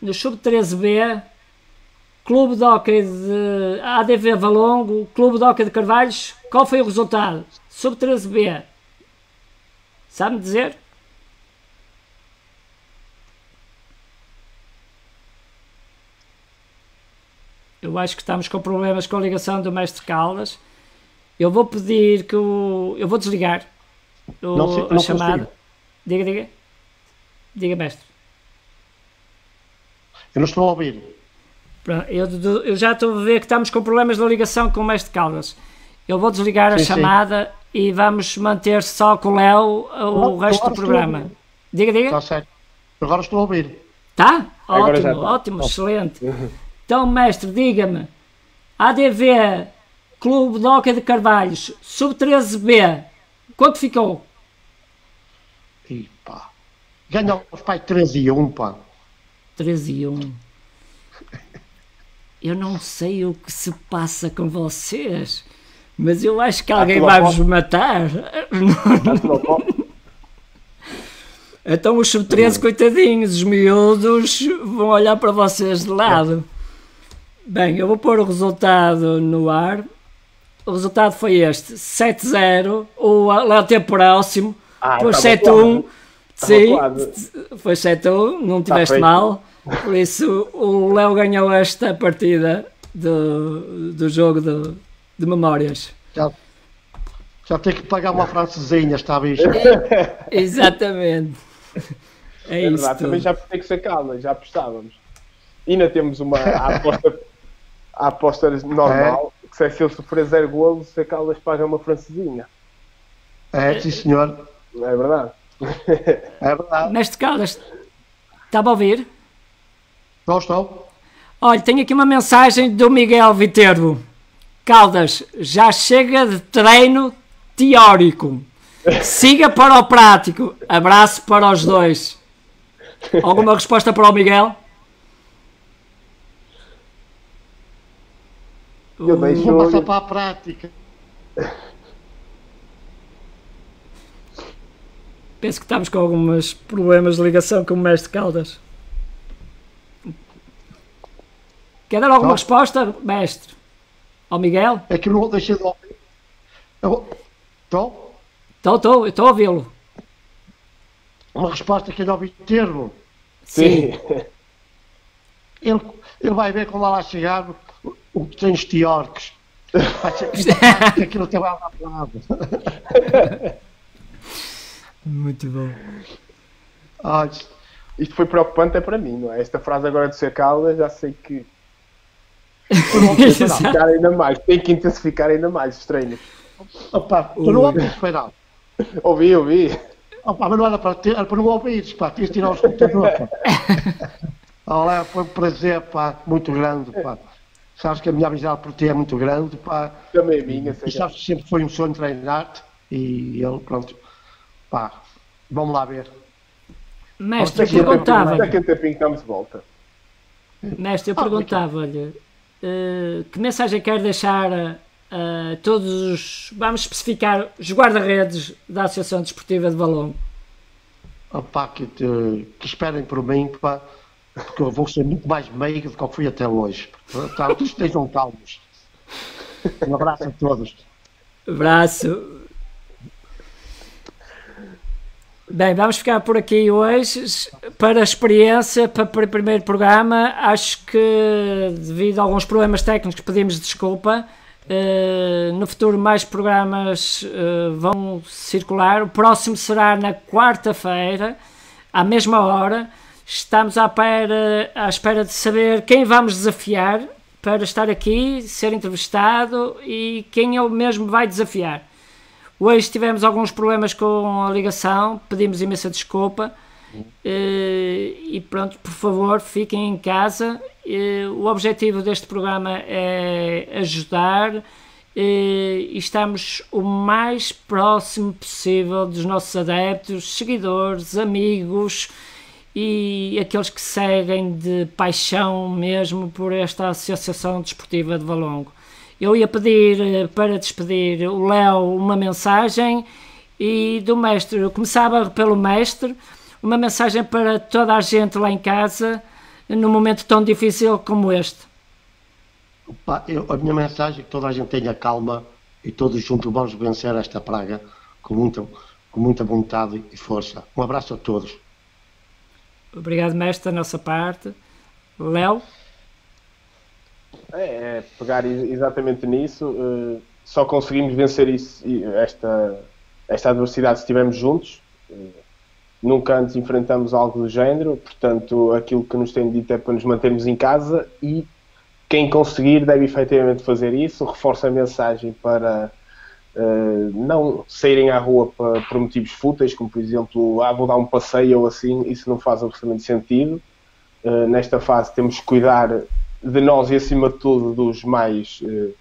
[SPEAKER 2] no Sub-13B, Clube de Hockey de ADV Valongo, Clube de Hockey de Carvalhos, qual foi o resultado? Sub-13B. Sabe-me dizer? Eu acho que estamos com problemas com a ligação do Mestre Caldas. Eu vou pedir que o. Eu vou desligar o-
[SPEAKER 4] Não
[SPEAKER 2] a
[SPEAKER 4] não
[SPEAKER 2] chamada.
[SPEAKER 4] consigo.
[SPEAKER 2] Diga, diga. Diga, mestre.
[SPEAKER 4] Eu não estou a ouvir.
[SPEAKER 2] Eu, eu já estou a ver que estamos com problemas na ligação com o mestre Caldas. Eu vou desligar a
[SPEAKER 4] Sim, sim.
[SPEAKER 2] chamada e vamos manter só com o Léo o resto do programa. Diga, diga.
[SPEAKER 4] Está certo. Agora estou a ouvir.
[SPEAKER 2] Tá? Ótimo,
[SPEAKER 3] está.
[SPEAKER 2] ótimo, excelente. Então, mestre, diga-me. ADV, Clube de Hockey de Carvalhos, Sub-13B, quanto ficou?
[SPEAKER 4] E pá. Ganham os pais 13 e 1, pá.
[SPEAKER 2] 13 e 1. Eu não sei o que se passa com vocês, mas eu acho que alguém vai vos matar. Então os sub-13, coitadinhos, os miúdos, vão olhar para vocês de lado. Bem, eu vou pôr o resultado no ar. O resultado foi este: 7-0. O teve próximo.
[SPEAKER 3] Ah, estava
[SPEAKER 2] 7-1. Sim, foi 7-1. Não tiveste
[SPEAKER 3] feito.
[SPEAKER 2] mal. Por isso, o Léo ganhou esta partida do, do jogo de, de memórias.
[SPEAKER 4] Já, já tenho que pagar uma francesinha, está bicho.
[SPEAKER 2] Exatamente. É,
[SPEAKER 3] É
[SPEAKER 2] isso.
[SPEAKER 3] verdade, também já tem que ser calma, já apostávamos. E ainda temos uma a aposta, a aposta normal, que se, é se ele sofrer zero golos, se a Caldas paga uma francesinha.
[SPEAKER 4] É, sim senhor.
[SPEAKER 3] É verdade?
[SPEAKER 4] É verdade.
[SPEAKER 2] Mestre Caldas, estava a ouvir?
[SPEAKER 4] Estou.
[SPEAKER 2] Olha, tenho aqui uma mensagem do Miguel Viterbo. Caldas, já chega de treino teórico. Siga para o prático. Abraço para os dois. Alguma resposta para o Miguel?
[SPEAKER 3] Eu deixo.
[SPEAKER 4] Vou passar para a prática.
[SPEAKER 2] Penso que estamos com alguns problemas de ligação com o mestre Caldas. Quer dar alguma
[SPEAKER 4] Não.
[SPEAKER 2] resposta, mestre? Ao Miguel?
[SPEAKER 4] É que eu não deixei de ouvir. Estou?
[SPEAKER 2] Estou, estou, estou a ouvi-lo.
[SPEAKER 4] Uma resposta que eu não ouvi termo.
[SPEAKER 3] Sim.
[SPEAKER 4] Ele, ele vai ver quando lá chegar o- o que tem os teóricos. Vai ser que- que aquilo tem lá lado.
[SPEAKER 2] Muito bom.
[SPEAKER 4] Olha,
[SPEAKER 3] Isto foi preocupante é para mim, não é? Esta frase agora de ser Caldas, já sei que
[SPEAKER 2] Exato.
[SPEAKER 3] ficar ainda mais, tem que intensificar ainda mais os treinos.
[SPEAKER 4] opa, tu não ouves, foi não.
[SPEAKER 3] Ouvi, ouvi.
[SPEAKER 4] Opa, mas não era para, ter, era para não ouvires, pá, tinhas de tirar o escutador, pá. Olha, foi um prazer, pá, muito grande, pá. Sabes que a minha amizade por ti é muito grande, pá.
[SPEAKER 3] Também a minha, sei
[SPEAKER 4] E sabes que sempre foi um sonho treinar-te. E ele, pronto, pá, vamos lá ver.
[SPEAKER 2] Mestre, eu
[SPEAKER 4] Daqui a pouco,
[SPEAKER 2] perguntava-lhe.
[SPEAKER 3] Daqui a tempinho estamos de volta.
[SPEAKER 2] Mestre, eu
[SPEAKER 4] Ah,
[SPEAKER 2] perguntava-lhe. Uh, que mensagem quer deixar a, a todos os, vamos especificar, os guarda-redes da Associação Desportiva de Valongo?
[SPEAKER 4] Opa, que, que esperem por mim, pá, porque eu vou ser muito mais meigo do que eu fui até hoje. Portanto, estejam calmos. Um abraço a todos.
[SPEAKER 2] Abraço. Bem, vamos ficar por aqui hoje. Para a experiência, para o primeiro programa, acho que devido a alguns problemas técnicos pedimos desculpa. Uh, no futuro mais programas uh, vão circular. O próximo será na quarta-feira, à mesma hora. Estamos à à espera de saber quem vamos desafiar para estar aqui, ser entrevistado e quem ele mesmo vai desafiar. Hoje tivemos alguns problemas com a ligação, pedimos imensa desculpa. Eh, e pronto, por favor, fiquem em casa. Eh, o objetivo deste programa é ajudar eh, e estamos o mais próximo possível dos nossos adeptos, seguidores, amigos e aqueles que seguem de paixão mesmo por esta Associação Desportiva de Valongo. Eu ia pedir eh, para despedir o Léo uma mensagem e do mestre. Eu começava pelo mestre, uma mensagem para toda a gente lá em casa, num momento tão difícil como este.
[SPEAKER 4] Opa, eu, a minha mensagem é que toda a gente tenha calma e todos juntos vamos vencer esta praga com muita, com muita vontade e força. Um abraço a todos.
[SPEAKER 2] Obrigado, mestre, da nossa parte. Léo?
[SPEAKER 3] É, é pegar exatamente nisso. Uh, só conseguimos vencer isso, esta, esta adversidade se estivermos juntos. Uh, nunca antes enfrentamos algo do género, portanto, aquilo que nos tem dito é para nos mantermos em casa e quem conseguir deve efetivamente fazer isso. Reforça a mensagem para uh, não saírem à rua para, por motivos fúteis, como por exemplo, ah, vou dar um passeio ou assim, isso não faz absolutamente sentido. Uh, nesta fase temos que cuidar de nós e, acima de tudo, dos mais uh,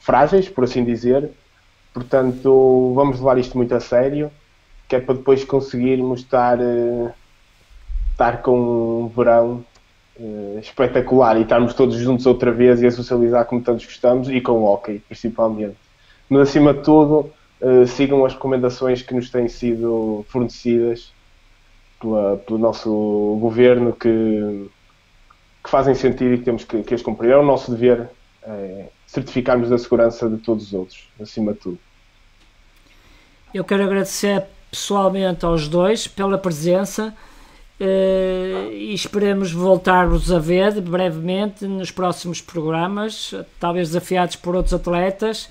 [SPEAKER 3] frágeis, por assim dizer. Portanto, vamos levar isto muito a sério, que é para depois conseguirmos estar, uh, estar com um verão uh, espetacular e estarmos todos juntos outra vez e a socializar como tantos gostamos e com o hockey, principalmente. Mas, acima de tudo, sigam as recomendações que nos têm sido fornecidas pela, pelo nosso governo, que que fazem sentido e que temos que, que as cumprir. É o nosso dever é, certificarmos da segurança de todos os outros, acima de tudo.
[SPEAKER 2] Eu quero agradecer pessoalmente aos dois pela presença uh, e esperemos voltar-vos a ver brevemente nos próximos programas, talvez desafiados por outros atletas.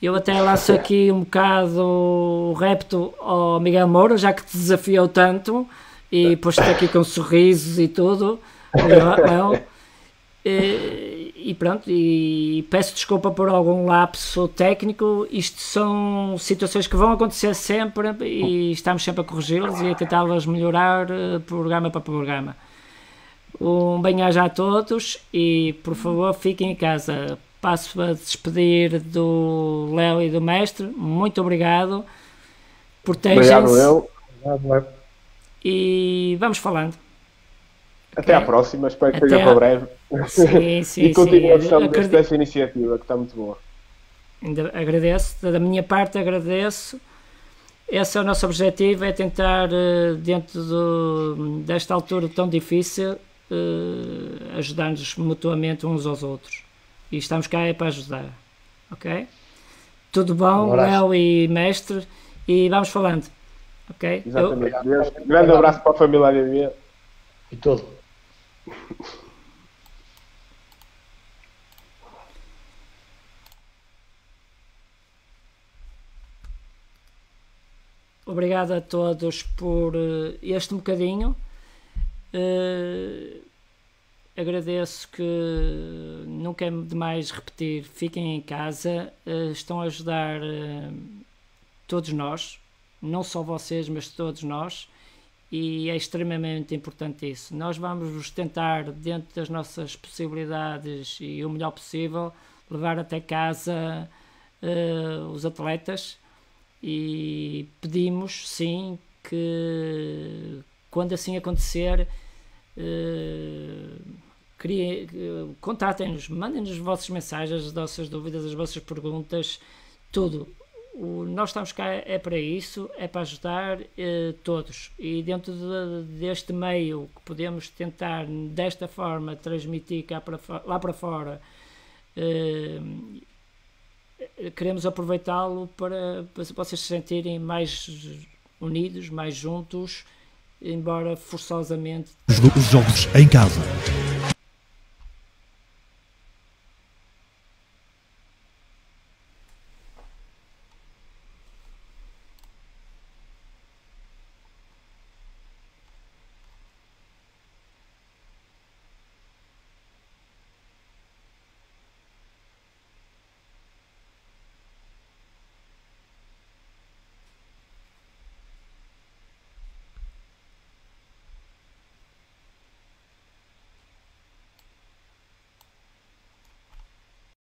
[SPEAKER 2] Eu até lanço aqui um bocado o repto ao Miguel Moura, já que te desafiou tanto e pôs-te aqui com sorrisos e tudo. Well, e, e pronto, e peço desculpa por algum lapso técnico. Isto são situações que vão acontecer sempre e estamos sempre a corrigi-las e a tentá-las melhorar eh, programa para programa. Um bem-aja a todos e por favor fiquem em casa. Passo a despedir do Léo e do mestre. Muito obrigado. Protejam-se. E vamos falando.
[SPEAKER 3] Até à próxima, espero que seja para breve.
[SPEAKER 2] Sim, sim,
[SPEAKER 3] e continuação sim. Acredito... desta iniciativa, que está muito boa.
[SPEAKER 2] Ainda agradeço, da minha parte agradeço. Esse é o nosso objetivo, é tentar, eh, dentro do, desta altura tão difícil, uh, ajudar-nos mutuamente uns aos outros. E estamos cá é para ajudar. Ok? Tudo bom, um Léo e mestre, e vamos falando. Ok?
[SPEAKER 3] Exatamente. Eu... Grande abraço para a família minha.
[SPEAKER 4] E todo.
[SPEAKER 2] Obrigado a todos por uh, este bocadinho. Uh, agradeço que nunca é demais repetir. Fiquem em casa, uh, estão a ajudar todos nós, não só vocês, mas todos nós e é extremamente importante isso. Nós vamos tentar, dentro das nossas possibilidades e o melhor possível, levar até casa uh, os atletas e pedimos, sim, que quando assim acontecer, uh, criem, eh, contatem-nos, mandem-nos as vossas mensagens, as vossas dúvidas, as vossas perguntas, tudo. O, nós estamos cá é para isso, é para ajudar eh, todos. E dentro de, deste meio que podemos tentar desta forma transmitir cá para, lá para fora, eh, queremos aproveitá-lo para, para vocês se sentirem mais unidos, mais juntos, embora forçosamente.
[SPEAKER 1] Os jogos em casa